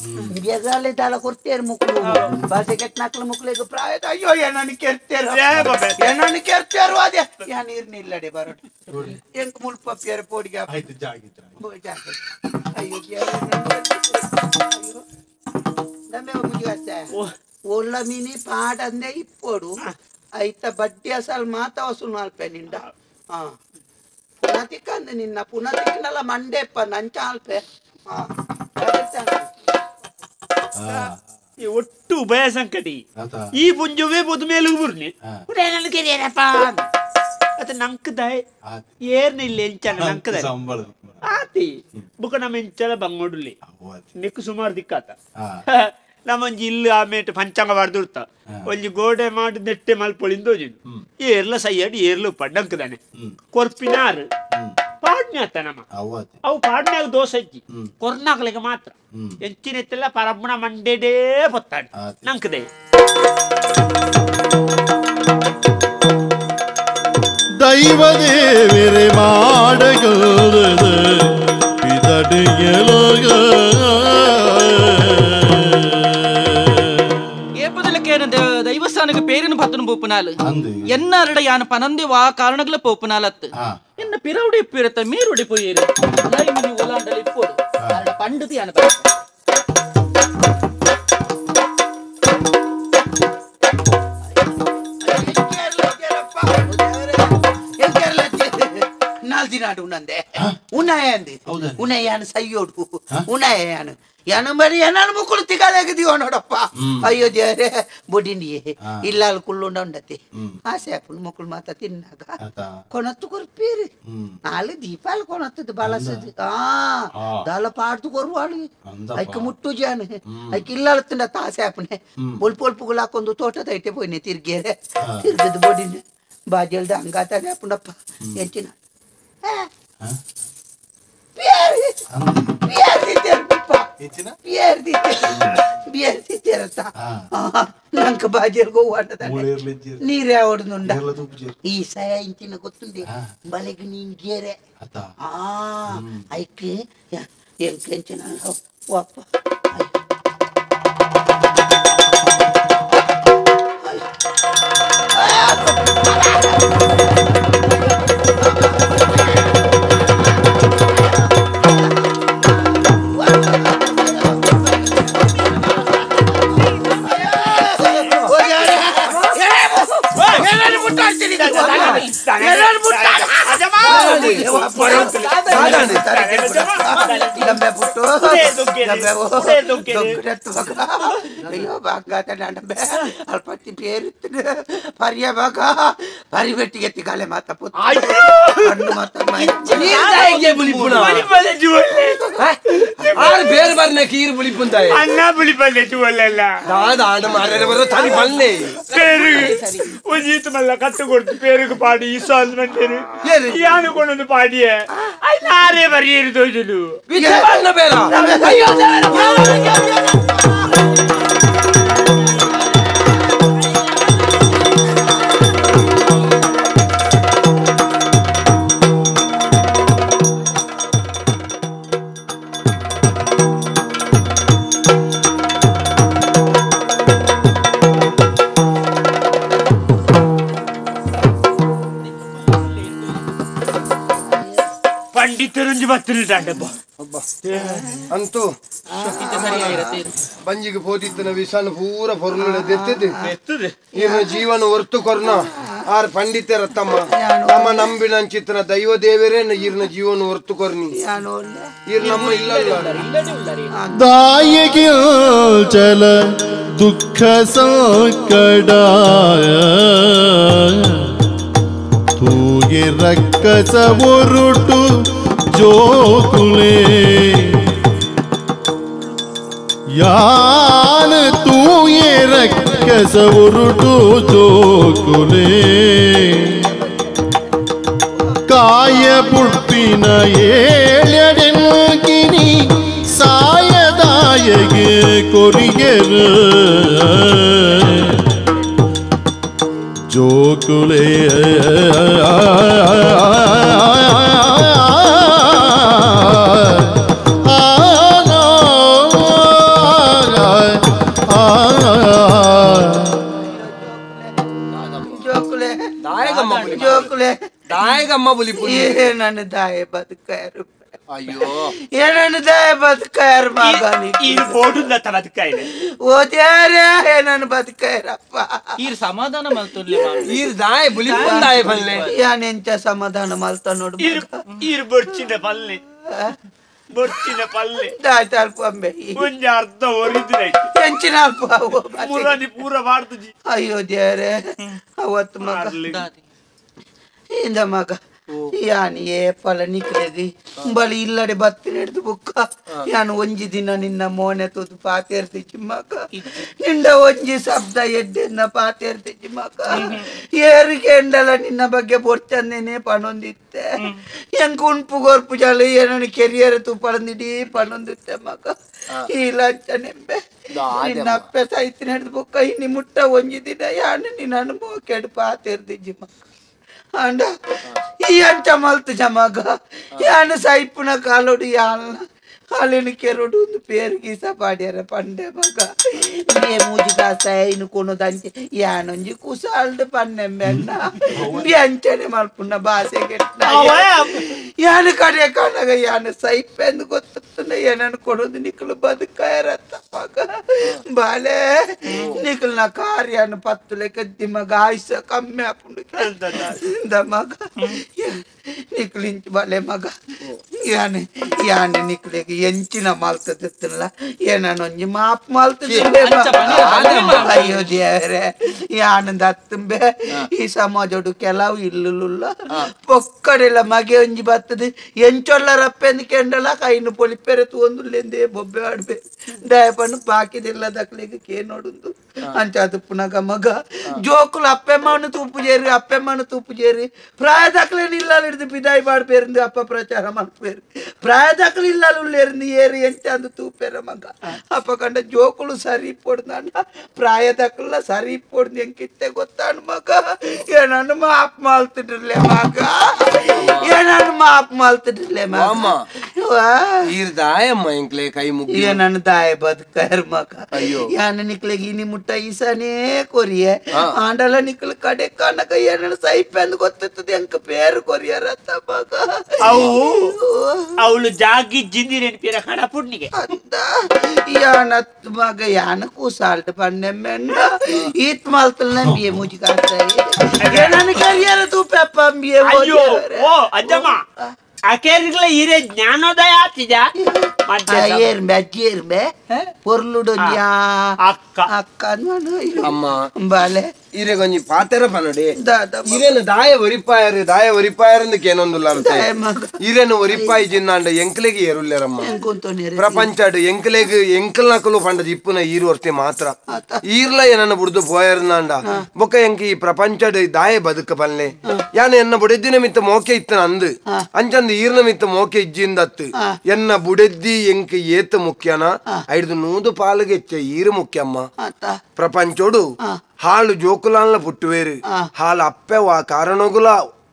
[SPEAKER 3] ఎగాలి తల కొడతారు ముక్కులు. బాస కట్టినాకల ముక్కులు ప్రాయ అయ్యో ఎనాన్ని కెర్తారు? ఎనాన్ని కెర్తారు అదే యా నీరు నిల్లడే బరడు. ఎంక ముళ్ళు పప్పారు పొడిగా అయ్యో దమ్మే ముగివస్తా ఒళ్ళ మిని పాట అందే ఇప్పుడు అయితే బడ్డీ అసలు మాత వస్తున్నారు పెనిండా ಪುನತಿಕಂದ ನಿನ್ನ ಪುನತಿಕನಲ್ಲ ಮಂಡೆಪ್ಪ ನಂಚ
[SPEAKER 2] ಅಲ್ಪೆ ಒಟ್ಟು ಭಯ ಸಂಕಟಿ. ಈ ಪುಂಜವೇ ಬದು ಮೇಲೆ ಬುರ್ನಿ ನನಗೇನಪ್ಪ ಅತ ನಂಕದಾಯ್. ಏರ್ನ ಇಲ್ಲಿ ಎಂಚನ ನಂಕದಾಯ್. ಆತಿ. ಬುಕ ನಮ್ಮ ಎಂಚಲ
[SPEAKER 7] ಬಂಗೋಡುಲಿ
[SPEAKER 2] ನಿಕ್ಕು ಸುಮಾರು ದಿಕ್ಕಾತ. ನಮ್ಮೊಂಜಿ ಇಲ್ಲಿ ಆಮೇಟ್ ಪಂಚಾಂಗ ಬರ್ದಿರ್ತ. ಒಂಜಿ ಗೋಡೆ ಮಾಡಿ ನೆಟ್ಟೆ
[SPEAKER 7] ಮಲ್ಪೊಳಿಂದ.
[SPEAKER 2] ಏರ್ಲ ಸೈಯಾಡಿ ಏರ್ಲು ಪಡ್ಡಂಕದಾನೆ. ಕೊರ್ಪಿನಾರ್. ಪಾಡ್ನೆ ಆತ ನಮ್ಮ ಅವು ಪಾಡ್ನ್ಯಾಗ ದೋಸ ಹಚ್ಚಿ
[SPEAKER 7] ಕೊರ್ನಾಗ್ಲಿಗೆ
[SPEAKER 2] ಕೊರ್ನಾಕ್ಲಿಗೆ ಮಾತ್ರ ಎಂಚಿನೆತ್ತೆಲ್ಲ ಪರಬ್ಣ ಮಂಡೆಡೇ ನಂಕದೆ.
[SPEAKER 7] ದೈವ
[SPEAKER 2] ನಂಕದೆ
[SPEAKER 1] ದೈವದೇವರೆ ಮಾಡಗಲದ ಪಿದಡಿಯಲಗ
[SPEAKER 8] ನನಗೆ ಬೇರಿನ
[SPEAKER 7] ಪತ್ತನ
[SPEAKER 8] ಪೋಪನಾಲ್ ಎನ್ನ ಅರಡ ಯಾನ ಪನಂದಿ ವಾ
[SPEAKER 7] ಕಾರಣಗಳ
[SPEAKER 8] ಪೋಪನಾಲತ್ ಎನ್ನ ಪಿರೌಡಿ ಪಿರತ ಮೀರುಡಿ ಪೋಯಿರಿ ಲೈ ಮಿನಿ ಓಲಾಂಡಲಿ ಇಪ್ಪೋಡು
[SPEAKER 3] ಅರಡ ಪಂಡತಿ ಯಾನ
[SPEAKER 7] நாள்
[SPEAKER 3] தினாடு உன்னந்தே உன்னாயாந்து உன்னையானு சையோடு உன்னாயானு ಏನ ಮರಿ ಏನಾನ ಮುಕ್ಕಳು ತಿಗಾಲಾಗಿದೀವ ನೋಡಪ್ಪ
[SPEAKER 7] ಅಯ್ಯೋ
[SPEAKER 3] ದೇವ್ರೆ ಬುಡಿನಿ ಇಲ್ಲ
[SPEAKER 7] ಅಲ್ಲಿ
[SPEAKER 3] ಕುಳ್ಳುಂಡ ಉಂಡತಿ ಆಸೆ ಹಾಕೊಂಡು ಮಕ್ಕಳು
[SPEAKER 7] ಮಾತ
[SPEAKER 3] ತಿನ್ನಾಗ ಕೊನತ್ತು
[SPEAKER 7] ಕೊರ್ಪೀರಿ
[SPEAKER 3] ನಾಳೆ ದೀಪಾಲ್ ಕೊನತ್ತದ ಬಳಸದು ಆ
[SPEAKER 7] ದಾಲ
[SPEAKER 3] ಪಾಡ್ದು ಕೊರ್ವಾಳು ಐಕ
[SPEAKER 7] ಮುಟ್ಟು
[SPEAKER 3] ಜಾನ ಐಕ ಇಲ್ಲ ಅಳ್ತಂಡ ತಾಸೆ ಹಾಪನೆ ಒಲ್ಪ ಒಲ್ಪುಗಳು ಹಾಕೊಂಡು ತೋಟದ ಐಟೆ ಪೋಯ್ನೆ
[SPEAKER 7] ತಿರ್ಗೇರೆ ತಿರ್ಗದು
[SPEAKER 3] ಬುಡಿನಿ ಬಾಜಲ್ದ
[SPEAKER 7] ಹಂಗಾತಾನೆ ಹಾಪುಂಡಪ್ಪ
[SPEAKER 3] ಎಂಚಿನ ಬೇರ್ದಿತ್ತಿರತ್ತ ನಂಕ
[SPEAKER 7] ಬಾಜಿಯಲ್
[SPEAKER 3] ಗೋವಾಟದ ನೀರೇ
[SPEAKER 7] ಆವಡ್ದುಂಡ
[SPEAKER 3] ಈ ಸಯ ಇಂಚಿನ ಗೊತ್ತುಂದೆ ಬಲೆಗೆ ನೀನ್ ಆ ಐಕೆ ಏನ್ Thank you. ಅಯ್ಯೋ ಬಾಗ್ಗಾದ ನಂಬೆ ಅಲ್ಪತ್ತಿ ಬೇರುತ್ತಿನ ಪರಿಯ ಬಾಗ ಪರಿ ಬೆಟ್ಟಿಗೆ ತಿಗಾಲೆ ಮಾತ ಪುತ್ರು ಮಾತ
[SPEAKER 4] ಆರು ಬೇರೆ ಬರ್ನೆ ಕೀರು ಬುಳಿಪುಂತಾಯ
[SPEAKER 2] ಅನ್ನ ಬುಳಿಪಲ್ಲೆ ಚುವಲ್ಲ
[SPEAKER 4] ದಾದಾಣ ಮಾರನೆ ಬರೋ ತಾನಿ ಬಲ್ಲೆ
[SPEAKER 2] ಪೇರು ಉಜಿತ್ ಮಲ್ಲ ಕತ್ತು ಕೊಡ್ತು ಪೇರುಗೆ ಪಾಡಿ ಈ ಸಾಲ್ ಮಂಟೇನು ಯಾನು ಕೊಂಡೊಂದು ಪಾಡಿಯೇ ಅಯ್ಯ ನಾರೇ ಬರಿಯರು ತೋಜಲು
[SPEAKER 4] ಬಿಚ್ಚ ಬಲ್ನ ಬೇಡ
[SPEAKER 2] Are you
[SPEAKER 4] doing
[SPEAKER 8] a power? ಖಂಡಿತರಂಜಿ ಬರ್ತೀನಿ ದಾಂಡಪ್ಪ. ಅಂತೂ.
[SPEAKER 4] ಬಂಜಿಗೆ ಪೋತಿತ್ತನ ವಿಶಾಲ ಪೂರ ಕೊರ್ನಡೆ
[SPEAKER 2] ದೆತ್ತದೆ.
[SPEAKER 4] ಏನು ಜೀವನ ಹೊರ್ತು ಕೊರ್ನ. ಆರ್ ಪಂಡಿತರ ತಮ್ಮ. ನಮ್ಮ ನಂಬಿನ ಚಿತ್ರನ ದೈವ ದೇವರೇ ಈರ್ನ ಜೀವನ ಹೊರ್ತು ಕೊರ್ನಿ. ಈರ್ ನಮ್ಮ ಇಲ್ಲ
[SPEAKER 1] ದಾಯಿಗಿಲ್ ಚಲ ದುಃಖ ಸಂಕಡ ತೂಗೆ ರಕ್ಕಸ ಒರುಟು ಜೋಕುಲೆ ಯಾನ ತೂಯೆ ರಕ್ಕಸ ಒರುಟು ಜೋಕುಲೆ ಕಾಯ ಪುಟ್ಟಿನ ಏಳೆಡೆನ್ಗಿನಿ ಸಾಯದಾಯಗೆ ಕೊರಿಗೆರ ಜೋಕುಲೆ
[SPEAKER 3] ಜೋಕುಲೆ ಕೂಳೆ
[SPEAKER 4] ದಾಯಗಮ್ಮ ಬುಲಿ ಪುಲಿ.
[SPEAKER 3] ಏ ನನ್ನ ದಾಯ ಬದುಕ ಯಾರು
[SPEAKER 4] ಅಯ್ಯೋ.
[SPEAKER 3] ಏ ನನ್ನ ದಾಯ ಬದುಕ ಯಾರು
[SPEAKER 2] ಮಗ ಈ ಓಡುಲ್ಲ
[SPEAKER 3] ತನ ಅದಕ್ಕ ಇದೆ.
[SPEAKER 8] ಏ ನನ್ನ ಬದುಕ ಯಾರಪ್ಪ ಈರ್ ಸಮಾಧಾನ ಮಲ್ತುರ್ಲಿ
[SPEAKER 4] ಈರ್ ದಾಯ ಬುಲಿ ಪುಲ್ ದಾಯ ಬಲ್ಲೆ
[SPEAKER 3] ಯಾನ್ ಎಂಚ ಸಮಾಧಾನ ಮಲ್ತ ನೋಡು
[SPEAKER 2] ಈ ಬರ್ಚಿನ ಪಲ್ಲೆ. ಬರ್ಚಿನ ಪಲ್ಲೆ.
[SPEAKER 3] ದಾಯ್ ತಲ್ಪಂಬೆ
[SPEAKER 2] ಒಂಜಿ ಅರ್ಧ ಒರಿದ್ರೆ
[SPEAKER 3] ಎಂಚಿನ ಅಲ್ಪ
[SPEAKER 2] ಪೂರ ಪೂರ ಮಾಡ್ದು
[SPEAKER 3] ಅಯ್ಯೋ ದೇವ್ರೆ ಅವತ್ತು ಮಗ. ಇಂದ ಮಗ ಯಾನ್ ಏ ಫಲ ನಿಕ್ಲೆಗಿ ಬಳಿ ಇಲ್ಲಡೆ ಬತ್ತಿ ನಡೆದು ಬುಕ್ಕ ಯಾನ್ ಒಂಜಿ ದಿನ ನಿನ್ನ ಮೋನೆ ತುದು ಪಾತೇರ್ತಿಚ್ಚಿ ಮಗ ನಿಂದ ಒಂಜಿ ಶಬ್ದ ಎಡ್ಡೆನ್ನ ಪಾತೇರ್ತಿಚ್ಚಿ ಮಗ ಏರಿಗೆ ಎಂಡಲ ನಿನ್ನ ಬಗ್ಗೆ ಬೊಟ್ಟನ್ನೇನೆ ಪಣೊಂದಿತ್ತೆ ಹೆಂಗ್ ಉಣ್ಪು ಗೊರ್ಪು ಜಲ ಏನನ್ನು ಕೆರಿಯರ್ ತು ಪಣಂದಿಡೀ ಪಣೊಂದಿತ್ತೆ ಮಗ ಈ ಲಂಚ ನಿಂಬೆ ನಿನ್ನ ಅಪ್ಪೆ ನಡೆದು ಬುಕ್ಕ ಇನ್ನಿ ಮುಟ್ಟ ಒಂಜಿ ದಿನ ಯಾನ್ ನಿನ್ನ ಅನುಭವ ಕೆಡು ಪಾತೇರ್ತಿಜ್ಜಿ ಮಗ अंडा यांच्या मला तुझ्या माग. यानं साई पुन्हा कालोडी आल ना కళనికెరుడు పేరుకి సపాడారు పండే బాగా ఏ మూజిగా సైను కొనుదంచి యా నుంచి కుసాల్డ్ పన్నెం బెన్న అంచనే మలుపున్న బాసే కెట్టిన యాను కడే కడగ యాను సైపెందుకు వస్తున్న ఏనను కొడుంది నీకులు బతుకాయరత్త బాగా బాలే నీకులు నా కార్యాన్ని పత్తులేక దిమగ ఆయుష కమ్మే అప్పుడు దమగ ನಿಕ್ಲಿಂಚು ಬಲೆ ಮಗ. ಯಾನೆ ಯಾನೆ ನಿಕ್ಲೆಗೆ ಎಂಚಿನ ಮಾಲ್ತದಿತ್ತಲ್ಲ ಒಂಜಿ ಮಾಪ್ ಮಾಲ್ತದಿಲ್ಲ ಅಯ್ಯೋ ದೇವರೇ ಯಾನಂದ ಹತ್ತುಂಬೆ ಈ ಸಮಾಜಡು ಕೆಲವು ಇಲ್ಲುಲ್ಲ ಪೊಕ್ಕಡೆಲ್ಲ ಮಗೆ ಒಂಜಿ ಬರ್ತದೆ. ಎಂಚೊಲ್ಲ ರಪ್ಪೆಂದು ಕೆಂಡಲ ಕೈನು ಪೊಲಿಪೆರೆ ತೂಂದುಲ್ಲೆಂದೇ ಬೊಬ್ಬೆ ಆಡ್ಬೆ. ದಯಪಣ್ಣು ಬಾಕಿದಿಲ್ಲ ದಕ್ಲಿಗೆ ಕೇ ಅಂಚ ಅಂಚಾದು ಪುನಗ ಮಗ. ಜೋಕುಲು ಅಪ್ಪೆಮ್ಮನು ತೂಪು ಜೇರಿ ಅಪ್ಪೆಮ್ಮನು ತೂಪು ಜೇರಿ. ಪ್ರಾಯ ದಕ್ಲೆನ್ ಹಿಡಿದು ಬಿದಾಯಿ ಮಾಡ್ಬೇರಿಂದ ಅಪ್ಪ ಪ್ರಚಾರ ಮಾಡ್ಬೇರು ಪ್ರಾಯ ದಕ್ಲು ಇಲ್ಲ ಉಳ್ಳೇರಿಂದ ಏರಿ ಎಂಚ ಅಂದು ತೂಪೇರ ಮಗ. ಅಪ್ಪ ಕಂಡ ಜೋಕುಲು ಸರಿ ಪೊಡ್ದ ದಕ್ಲ ಸರಿ ಪೊಡ್ದು ಎಂಕಿತ್ತೆ ಗೊತ್ತಣ್ಣ ಮಗ. ಏನಣ್ಣ ಮಾಪ್ ಮಾಲ್ತಿಡ್ರಲೆ ಮಗ. ಏನಣ್ಣ ಮಾಪ್ ಮಾಲ್ತಿಡ್ರಲೆ ಮಗ.
[SPEAKER 4] ಈರ್ ದಾಯಮ್ಮ ಎಂಕ್ಲೆ ಕೈ ಮುಗಿ
[SPEAKER 3] ಏನನ್ನು ದಾಯ ಬದುಕರ್
[SPEAKER 4] ಅಯ್ಯೋ.
[SPEAKER 3] ಯಾನ ನಿಕ್ಲೆಗೆ ಇನಿ ಮುಟ್ಟ ಈಸಾನೇ ಕೊರಿಯೆ. ಆಂಡಲ ನಿಕ್ಲ ಕಡೆ ಕಣಕ ಕನಕ ಏನನ್ನು ಅಂದ್ ಗೊತ್ತಿರ್ತದೆ ಎಂಕ ಪೇರು ಕೊರಿಯರತ್ತ ಮಗ
[SPEAKER 2] ಅವು ಅವಳು ಜಾಗಿ ಜಿಂದಿ ನೆನಪಿರ ಕಣ ಪುಣ್ಣಿಗೆ
[SPEAKER 3] ಅಂದ ಯಾನತ್ ಮಗ ಯಾನ ಕೂಸಾಲ್ಟ್ ಪನ್ನೆಮ್ಮೆಂಡ ಈತ್ ಮಾಲ್ತಲ್ ನಂಬಿಯೆ ಮುಜಿ ಕಾಡ್ತಾಯಿ ಏನನ್ನು ಕರಿಯರ ತೂ ಪೆಪ್ಪ ಅಂಬಿಯೆ
[SPEAKER 2] ಅಯ್ಯೋ ಓ ಅಜ್ಜಮ್ಮ ಅಕೇರಿಗ್ಲ ಇರೇ ಜ್ಞಾನೋದಯ ಆತಿದ
[SPEAKER 3] ಏರ್ಮೆ ಅಜ್ಜಿ ಏರ್ಮೆ ಪೊರ್ಲುಡು
[SPEAKER 2] ಅಕ್ಕ
[SPEAKER 3] ಅಕ್ಕ ನಾನು
[SPEAKER 4] ಅಮ್ಮ
[SPEAKER 3] ಬಾಲೆ
[SPEAKER 4] ಇರೆ ಕೊಂಚಿ ಪಾತೆರ ಪನಡಿ
[SPEAKER 3] ದಾದ
[SPEAKER 4] ಇರೇನು ದಾಯ ಒರಿಪಾಯರು ದಾಯ ಒರಿಪಾಯರಂದು ಕೇನೊಂದುಲ್ಲ
[SPEAKER 3] ದಾಯ ಮಗ.
[SPEAKER 4] ಇರೇನು ಒರಿಪಾಯಿ ಜಿನ್ನಾಂಡ ಎಂಕ್ಲೆಗೆ ಏರುಲ್ಲೇರಮ್ಮ
[SPEAKER 3] ಎಂಕೊಂತೋನಿ
[SPEAKER 4] ಪ್ರಪಂಚಾಡು ಎಂಕ್ಲೆಗ್ ಎಂಕಲ್ ನಕಲು ಪಂಡ ಇಪ್ಪುನ ಈರು ವರ್ಷ ಮಾತ್ರ ಈರ್ಲ ಏನನ್ನ ಬುಡ್ದು ಪೋಯರ್ನಾಂಡ ಬೊಕ್ಕ ಎಂಕ್ ಈ ಪ್ರಪಂಚಾಡು ದಾಯ ಬದುಕ ಬಲ್ಲೆ ಯಾನ ಎನ್ನ ಬುಡೆದ್ದಿನ ಮಿತ್ತ ಮೋಕೆ ಇತ್ತನ ಅಂದ್ ಅಂಚಂದ ಈರ್ನ ಮಿತ್ತ ಮೋಕೆ ಇಜ್ಜಿಂದತ್ತು ಎನ್ನ ಬುಡೆದ್ದಿ ಎಂಕ್ ಏತ ಮುಖ್ಯನ ಐದು ನೂದು ಪಾಲುಗೆಚ್ಚ ಈರು ಮುಖ್ಯಮ್ಮ
[SPEAKER 3] ಆತ
[SPEAKER 4] ప్రపంచోడు హాళ్ళు జోకులాల పుట్టువేరు హాళ్ళ అప్పే వా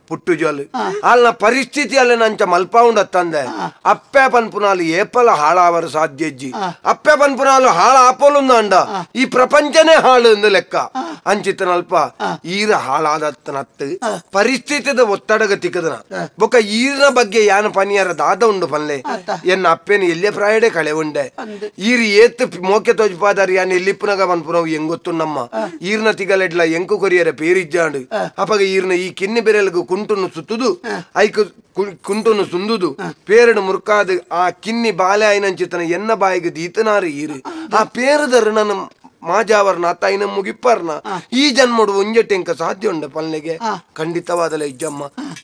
[SPEAKER 4] ಪುಟ್ಟು ಜೋಲಿ. ಅಲ್ಲ ಪರಿಸ್ಥಿತಿಯಲ್ಲಿ ನಂಚ ಮಲ್ಪೌಂಡ ತಂದೆ. ಅಪ್ಪೆ ಪನ್ಪುನಾಲು ಏಪಲ ಹಾಳಾವರು ಸಾಧ್ಯಜ್ಜಿ ಅಪ್ಪೆ ಪನ್ಪುನಾಲು ಹಾಳ ಆಪೋಲುಂದಂಡ ಈ ಪ್ರಪಂಚನೇ ಹಾಳು ಎಂದು ಲೆಕ್ಕ ಅಂಚಿತನಲ್ಪ ಈರ ಹಾಳಾದತ್ತನತ್ತು. ಪರಿಸ್ಥಿತಿದ ಒತ್ತಡಗ ತಿಕ್ಕದನ ಬೊಕ ಈರಿನ ಬಗ್ಗೆ ಯಾನ ಪನಿಯರ ದಾದ ಉಂಡು ಪನ್ಲೆ ಎನ್ನ ಅಪ್ಪೇನ ಎಲ್ಲೆ ಪ್ರಾಯಡೆ ಕಳೆ ಉಂಡೆ. ಈರ ಏತ್ ಮೋಕೆ ತೋಜ್ಪಾದಾರ ಯಾನ ಎಲ್ಲಿಪ್ಪುನಗ ಪನ್ಪುನವು ಹೆಂಗೊತ್ತು ನಮ್ಮ. ಈರ್ನ ತಿಗಲೆಡ್ಲ ಎಂಕು ಕೊರಿಯರ ಪೇರಿಜ್ಜಾಂಡು. ಅಪಗ ಈರ್ನ ಈ ಕಿನ್ನಿ ಬೆರೆಲ್ಗು ಕುಂಟುನು ಸುತ್ತುದು ಐಕು ಕುಂಟನ್ನು ಕುಂಟುನು ಸುಂದುದು ಪೇರಡು ಮುರುಕಾದ ಆ ಕಿನ್ನಿ ಬಾಲೆ ಆಯ್ನಂಚಿತನ ಎನ್ನ ಬಾಯಿಗೆ ದೀತನಾರಿ ಈರು. ಆ ಪೇರದರು ನನ್ನ ಮಾಜಾವರ್ನ ಐನ ಮುಗಿಪ್ಪರ್ನ ಈ ಜನ್ಮಡು ಟೆಂಕ ಸಾಧ್ಯ ಉಂಡ ಪಲ್ನೆಗೆ ಖಂಡಿತವಾದಲ ಇಜ್ಜಮ್ಮ.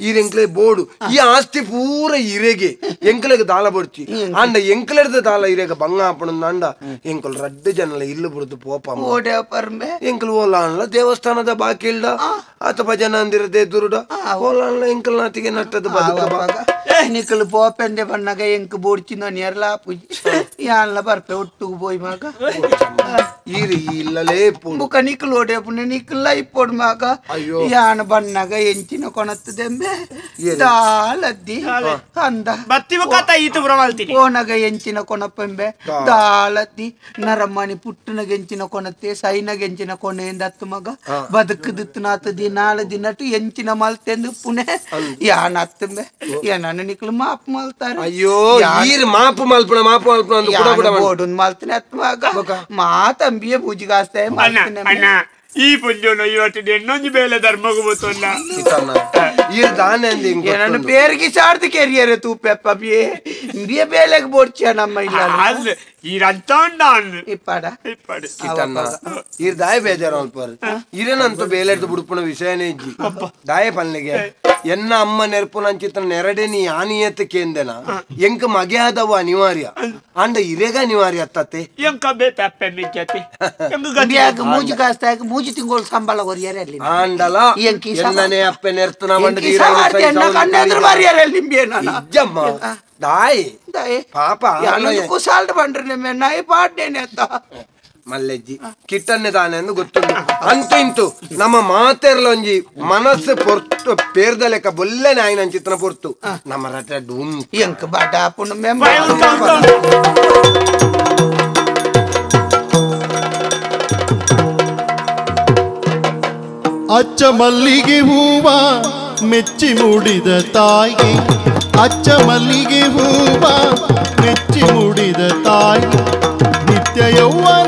[SPEAKER 4] ಈರೆಂಕ್ಲೆ ಬೋಡು ಈ ಆಸ್ತಿ ಪೂರ ಇರೆಗೆ ಎಂಕ್ಲೆಗೆ ದಾಲ ಬಡ್ಚಿ ಅಂಡ ಎಂಕ್ಲೆಡ್ದ ದಾಲ ಇರೆಗ ಬಂಗ ಹಾಪಣ ಅಂಡ ಎಂಕಲ್ ರಡ್ಡ ಜನಲ ಇಲ್ಲು ಬಿಡುದು
[SPEAKER 3] ಪೋಪ
[SPEAKER 4] ಎಂಕಲ್ ಓಲಾನ್ಲ ದೇವಸ್ಥಾನದ ಬಾಕಿಲ್ಡ ಅಥವಾ ಜನಂದಿರದೆ ದುರುಡ? ಓಲಾನ್ಲ ಎಂಕಲ್ ನಾತಿಗೆ ನಟ್ಟದ ಬದುಕ ಬಾ.
[SPEAKER 3] ನಿಕ್ಕಲು ಪೋಪೆಂದೆ ಬಣ್ಣಗ ಎಂಕ್ ಬೋಡ್ಚಿನ ನೆರಲಾ ಪೂಜಿ. ಯಾನ್ಲ ಬರ್ಪೆ ಒಟ್ಟುಗು ಪೋಯಿ ಮಗ.
[SPEAKER 4] ಈರಿ
[SPEAKER 3] వెయ్యిళ్ళలే బుక నీకు లోటేపుడు
[SPEAKER 2] నీకుల్ల ఇప్పుడు మాక అయ్యో
[SPEAKER 3] యాన బన్నగ ఎంచిన కొనత్తదెంబే దాలద్ది అంద బత్తివ కథ ఈతు బ్రమల్తిని ఓనగ ఎంచిన కొనపెంబే దాలద్ది నరమ్మని పుట్టున గెంచిన కొనతే సైన గెంచిన కొనేందత్తు మగ బతుకు దిత్తునాత దినాల దినట్టు
[SPEAKER 4] ఎంచిన మల్తేందు పునే యానత్తంబే యానన్న నీకులు మాపు మల్తారు అయ్యో
[SPEAKER 3] మాపు మల్పణ మాపు మల్పణ మాత ಬೂಜಿಗಾಸ್ತೆ
[SPEAKER 2] ಅಣ್ಣ ಅಣ್ಣ ಈ ಪುಂಜೋನು ಇವತ್ತು ಇನ್ನೊಂದು ಬೇಲೆ ಧರ್ಮಗೂ ಗೊತ್ತಲ್ಲ
[SPEAKER 3] ಏನನ್ನ ಬೇರ್ಗಿ ಸಾರ್ದು ಕೆರಿಯರೆ ತೂ ಪೆಪ್ಪ. ಬಿಯೆ ಬಿಯ ಬೇಲೆಗ್ ಬೋಡ್ಚಿಯ ನಮ್ಮ ಇಲ್ಲ
[SPEAKER 2] ಅಲ್ಲ
[SPEAKER 3] ಇಪ್ಪಾಡ
[SPEAKER 4] ಈರ್ ದಾಯ ಬೇಜಾರ ಅಲ್ಪರ್ ಇರೇನಂತೂ ಬೇಲೆಡ್ದು ಬುಡುಪುಣ ವಿಷಯನೇ ಇಜ್ಜಿ. ದಾಯ ಪಲ್ಲೆಗೆ. ಎನ್ನ ಅಮ್ಮ ನೆರಪುನ ಚಿತ್ರ ನೆರಡೆ ನೀ ಆನಿಯತ್ ಕೇಂದೆನ? ಎಂಕ ಮಗೆ ಆದವು ಅನಿವಾರ್ಯ. ಅಂಡ ಇರೇಗ ಅನಿವಾರ್ಯ ಅತ್ತತೆ
[SPEAKER 3] ಮೂಜಿ ಕಾಸ್ತಾಗ ಮೂಜಿ ತಿಂಗಳು ಸಂಬಳ ಕೊರಿಯರೆ ಅಲ್ಲಿ?
[SPEAKER 4] ಆಂಡಲ
[SPEAKER 3] ಎಂಕಿ
[SPEAKER 4] ಎನ್ನನೆ ಅಪ್ಪೆ ನೆರ್ತನ ಮಂಡ ಇಜ್ಜಮ್ಮ ದಾಯ್
[SPEAKER 3] ದಯೆ.
[SPEAKER 4] ಪಾಪ
[SPEAKER 3] ಯಾನೊಂದು ಕುಸಾಲ್ಡ್ ಬಂಡ್ರಿ ನಿಮ್ಮ ನಾಯಿ ಪಾಡ್ನೇನೆ ಅಂತ
[SPEAKER 4] ಮಲ್ಲೆಜ್ಜಿ ಕಿಟ್ಟನ್ನೆ ದಾನೆ ಎಂದು ಗೊತ್ತುಂಟು. ಅಂತೂ ಇಂತು ನಮ್ಮ ಮಾತೆರ್ಲ ಒಂಜಿ ಮನಸ್ಸು ಪೊರ್ತು ಪೇರ್ದ ಲೆಕ್ಕ ಬೊಲ್ಲೆ ನಾಯಿನ ಚಿತ್ರ ಪೊರ್ತು. ನಮ್ಮ ರಟ ಡೂಮ್
[SPEAKER 3] ಎಂಕ್ ಬಾಟ
[SPEAKER 2] ಉಂಟ
[SPEAKER 1] ಅಚ್ಚ ಮಲ್ಲಿಗೆ ಹೂವ ಮೆಚ್ಚಿ ಮೂಡಿದ ತಾಯಿ ಅಚ್ಚ ಮಲ್ಲಿಗೆ ಹೂವ ಮೆಚ್ಚಿ ಮೂಡಿದ ತಾಯಿ ನಿತ್ಯ ಯೌವನ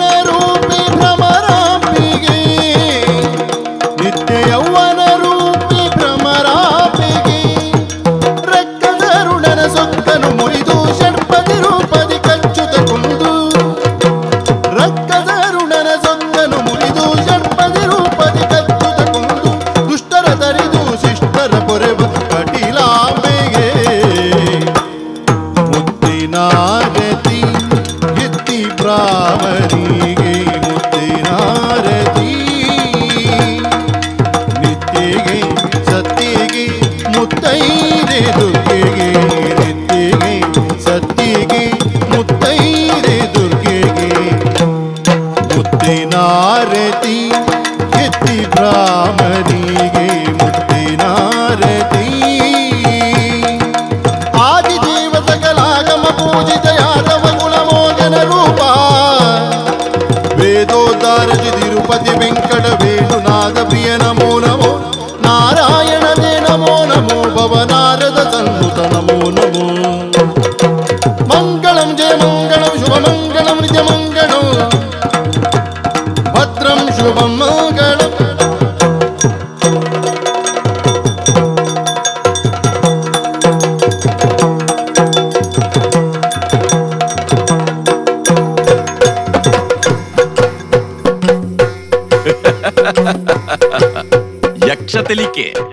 [SPEAKER 6] Satellite.